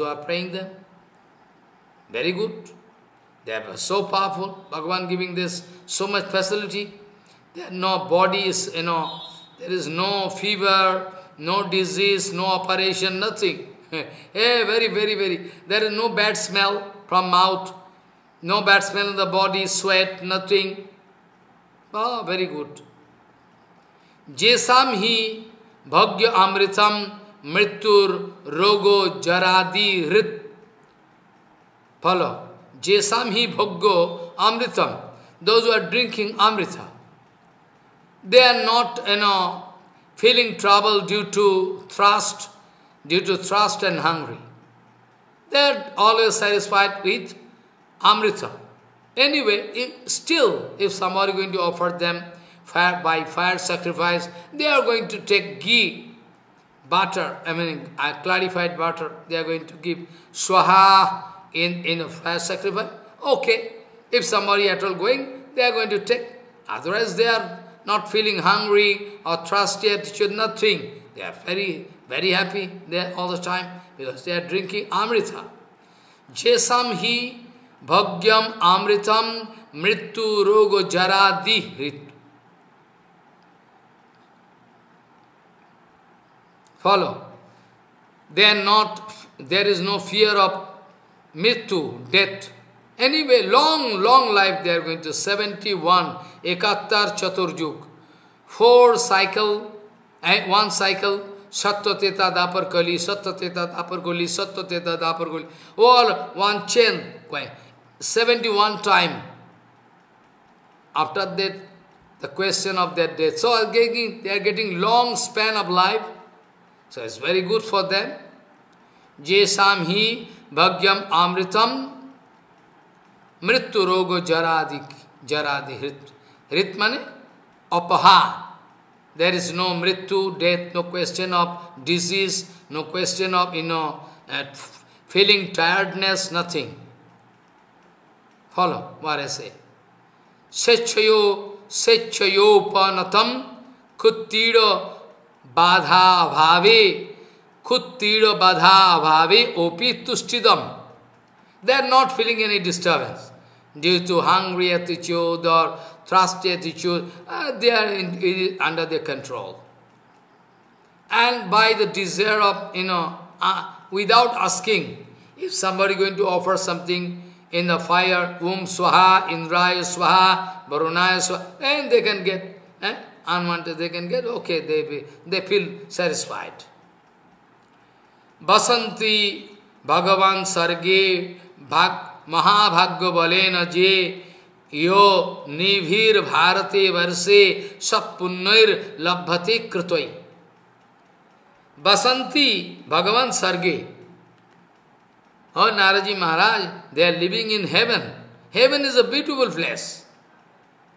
very good they are so powerful Bhagavan giving this so much facility there nobody is no there is no fever no disease, no operation, nothing. hey, eh, very, very, very. There is no bad smell from mouth, no bad smell in the body, sweat, nothing. Oh, very good. Jesam hi bhagya amritam mrityur rogo jaradi rit. Follow. Jesam hi bhagyo amritam. Those who are drinking amrita. They are not, you know, feeling trouble due to thirst, due to thirst and hungry. They are always satisfied with amrita. Anyway, if, still, if somebody is going to offer them fire, by fire sacrifice, they are going to take ghee, butter, I mean, uh, clarified butter, they are going to give swaha in, in a fire sacrifice. Okay, if somebody at all going, they are going to take. Otherwise, they are not feeling hungry or thirsty, attitude, nothing. They are very, very happy there all the time because they are drinking amrita. Jesam hi bhagyam amritam mrittu rogo jaradi. Follow. They are not, there is no fear of mrittu, death. Anyway, long, long life they are going to 71, ekattar chaturjuk. Four cycle, and one cycle, Sattva Dapar Kali, Sattva Dapar Kali, Sattva Dapar Kali. All one chain, 71 time. After that, the question of their death. So they are getting long span of life. So it's very good for them. Jesam hi bhagyam amritam mrityu rogo jaradi jaradi hrit. Hrit mane apaha. There is no mrityu, death, no question of disease, no question of, you know, uh, feeling tiredness, nothing. Follow what I say. Sechayo, sechayoupanatam kuttira badha abhave kuttira badha abhave opi tushidam. They are not feeling any disturbance due to hungry attitude or thirsty attitude. Uh, they are in, in, under their control. And by the desire of, you know, uh, without asking, if somebody going to offer something in the fire, Om Swaha, Indraya Swaha, Varunaya Swaha, and they can get, eh, unwanted, they can get, okay, they, be, they feel satisfied. Basanti Bhagavan Sarge Bhag, Mahabhagya Balena Je Yo Nivhir Bharate Varse Sappunnair Labhati Kritoi Basanti Bhagavan Sarge Oh, Naraji Maharaj, they are living in heaven. Heaven is a beautiful place.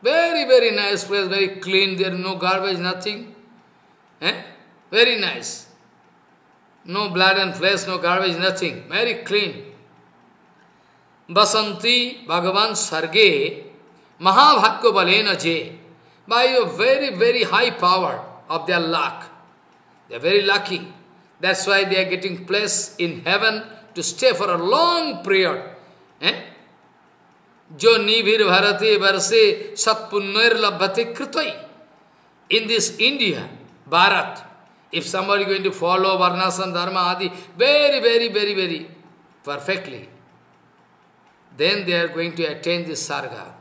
Very, very nice place, very clean, there is no garbage, nothing. Eh? Very nice. No blood and flesh, no garbage, nothing. Very clean. Basanti Bhagavan Sarge Mahabhagya Balena Je. By a very, very high power of their luck. They are very lucky. That's why they are getting place in heaven to stay for a long period. Eh? Jo nibhir bharate varse satpunnair labhate kritoi. In this India, Bharat, if somebody is going to follow Varnasam Dharma Adi very, very, very, very perfectly, then they are going to attain this sarga.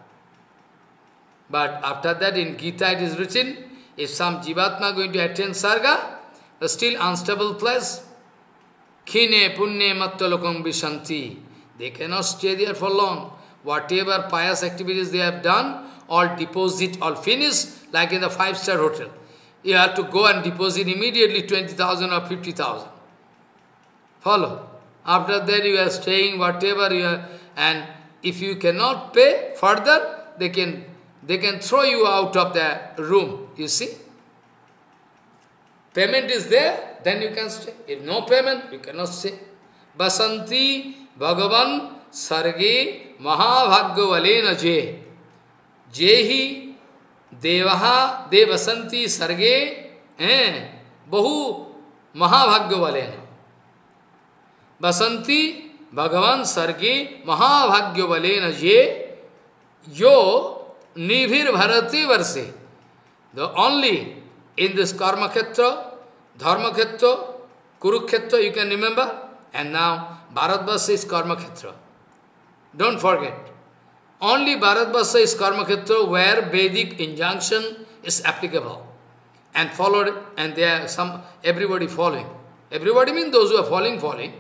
But after that in Gita it is written, if some Jivatma going to attain sarga, still unstable place, Khine punne mattalokam vishanti. They cannot stay there for long. Whatever pious activities they have done, all deposit, all finish, like in the five-star hotel. You have to go and deposit immediately 20,000 or 50,000. Follow. After that you are staying whatever you are, and if you cannot pay further, they can they can throw you out of the room. You see? Payment is there, then you can stay. If no payment, you cannot stay. Basanti Bhagavan Sarge Mahabhagyavalena Je. Jehi Devaha Devasanti Sarge eh, Bahu Mahabhagyavalena. Basanti Bhagavan Sarge Mahabhagyavalena Je Yo Nivir Bharati Varse. The only in this Karma Khetra, Dharma Khetra, Kurukhetra, you can remember, and now Bharatbasa is Karma Khetra. Don't forget. Only Bharatbasa is Karma Khetra where Vedic injunction is applicable and followed, and there are some, everybody following. Everybody means those who are following, following.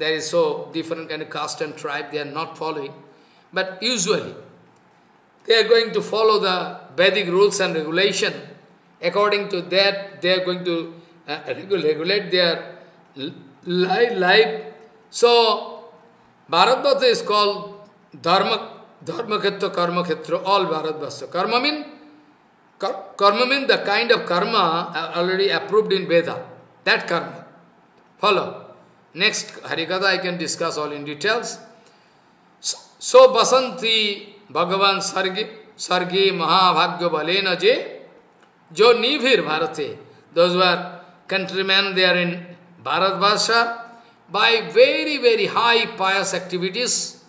There is so different kind of caste and tribe, they are not following. But usually, they are going to follow the Vedic rules and regulation According to that, they are going to uh, regulate their life. So, Bharatbhasa is called Dharma, Dharma Khetra, Karma Khetra, all Bharatbhasa. Karma means karma mean the kind of karma already approved in Veda. That karma. Follow. Next Harikatha I can discuss all in details. So, so Basanti Bhagavan Sargi, Sargi Mahabhagya Balena Je Jo Nivir Bharate, those were countrymen there in Bharatvarsha, by very, very high pious activities,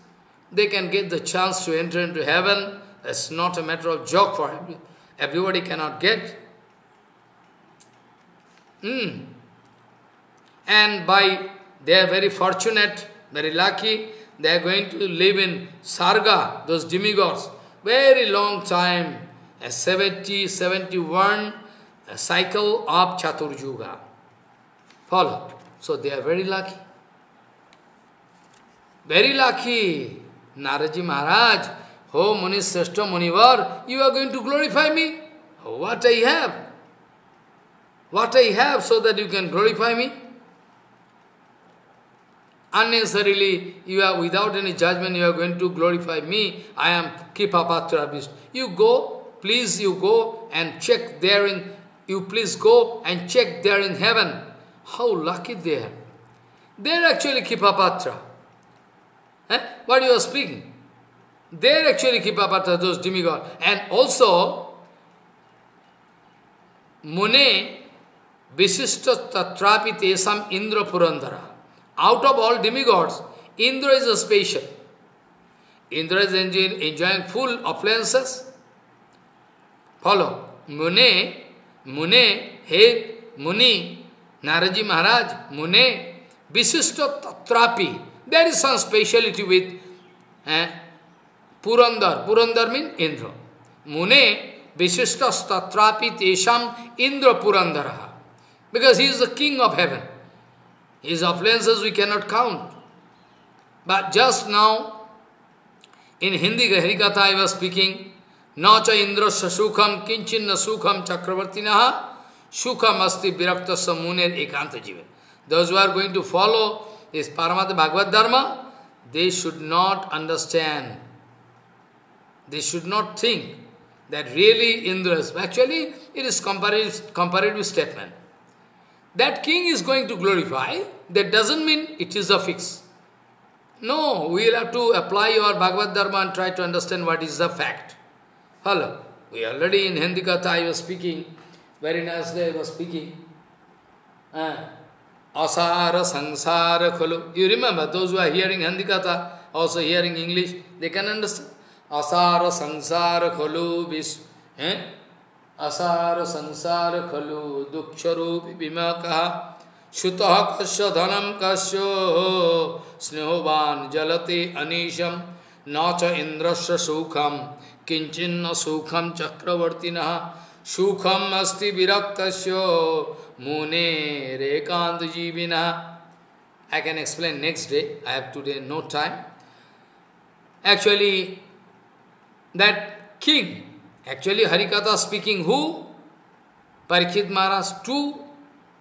they can get the chance to enter into heaven. It's not a matter of joke for everybody. Everybody cannot get. Mm. And by, they are very fortunate, very lucky, they are going to live in Sarga, those demigods, very long time, a 70, 71 a cycle of Chaturjuga. Follow. So they are very lucky. Very lucky. Naraji Maharaj, Oh Muni Munivar, you are going to glorify me? What I have? what I have so that you can glorify me? Unnecessarily, you are without any judgment, you are going to glorify me. I am Kipapatra Vishnu. You go, please you go and check there in, you please go and check there in heaven. How lucky they are. They are actually Kipapatra. Eh? What you are speaking? They are actually Kipapatra, those demigods. And also, Mune Visishta Tatrapi Tesam Indra Purandara. Out of all demigods, Indra is a special. Indra is enjoying full appliances. Follow. Mune, Mune, hey, Muni, Naraji Maharaj, Mune, Visishta Tatrapi. There is some speciality with eh, Purandar. Purandar means Indra. Mune, Visishta Tatrapi Tesham Indra Purandara. Because he is the king of heaven. His appliances we cannot count. But just now, in Hindi Harikatha I was speaking, Nacha Indra Sukham Kinchinna Sukham Chakravartinaha Sukham Asti Virakta Samuner Ekanta Jiva. Those who are going to follow this Paramatma Bhagavad Dharma, they should not understand. They should not think that really Indra Actually, it is comparative, comparative statement that king is going to glorify, that doesn't mean it is a fix. No, we will have to apply your Bhagavad Dharma and try to understand what is the fact. Hello. We already in Hindi Katha I was speaking, very nicely I was speaking. Asara Sansara Khulu. You remember, those who are hearing Hindi Katha, also hearing English, they can understand. Asara Sansara Khulu Vis. Eh? असार संसार खलु दुक्षरूप विमक श्रुत कश्य धनम कश्यो स्नेहवान जलते अनीशम न च इंद्रस्य सुखम किंचिन्न सुखम चक्रवर्ती सुखम अस्ति विरक्त मुने रेकांत जीविना I can explain next day. I have today no time. Actually, that king Actually, Harikatha speaking who? Parikshit Maharaj to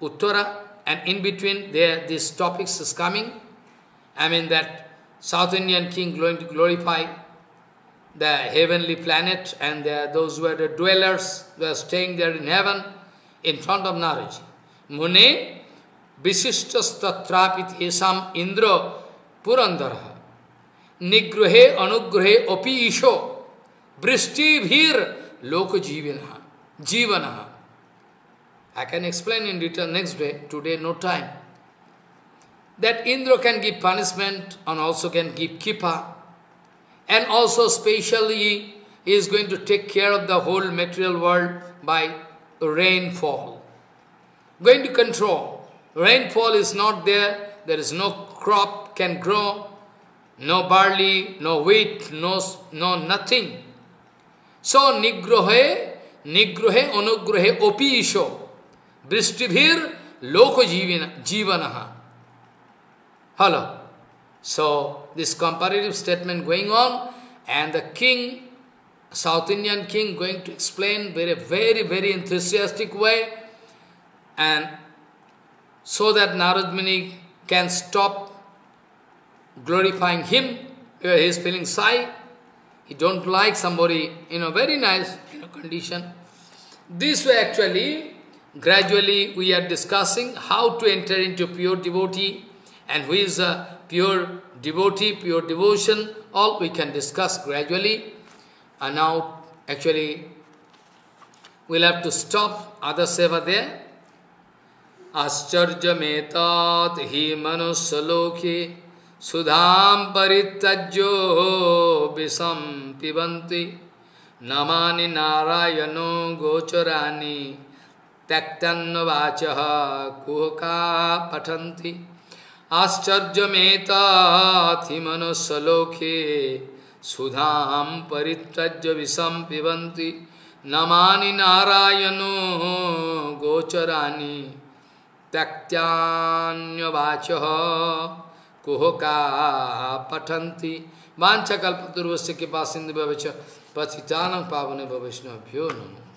Uttara, and in between there this topics is coming. I mean that South Indian king going to glorify the heavenly planet and those who are the dwellers who are staying there in heaven in front of Naraji. Mune विशिष्टस्त्रापित येषाम Indra Purandar निग्रहे अनुग्रहे अपि ईशो Vrishti lok jivana. Jivana. I can explain in detail next day. Today no time. That Indra can give punishment and also can give kippa. And also specially he is going to take care of the whole material world by rainfall. Going to control. Rainfall is not there. There is no crop can grow. No barley, no wheat, no, no nothing. So nigrohe, nigrohe, anugrohe, opi isho, vrishtivir loko jivanaha. Hello. So this comparative statement going on, and the king, South Indian king, going to explain very, very, very enthusiastic way, and so that Narad can stop glorifying him, uh, he is feeling shy, he don't like somebody, you know, very nice you know, condition. This way actually, gradually we are discussing how to enter into pure devotee and who is a pure devotee, pure devotion, all we can discuss gradually. And now actually we'll have to stop other seva there. Ascharja hi manusaloke Sudham परितज्यो विषम पिबंती नमा नारायणो गोचराणी त्यक्तन्न watch कुहका आश्चर्य आश्चर्यमेताथिमनुस्सलोके सुधां परितज्य विषम पिबंती नमा नारायणो गोचराणि त्यक्तवाच कुहका पठंती वाछा कल्पतुर्वश्य के पास सिंधु भविष्य पथितान पावन भविष्णभ्यो नमो।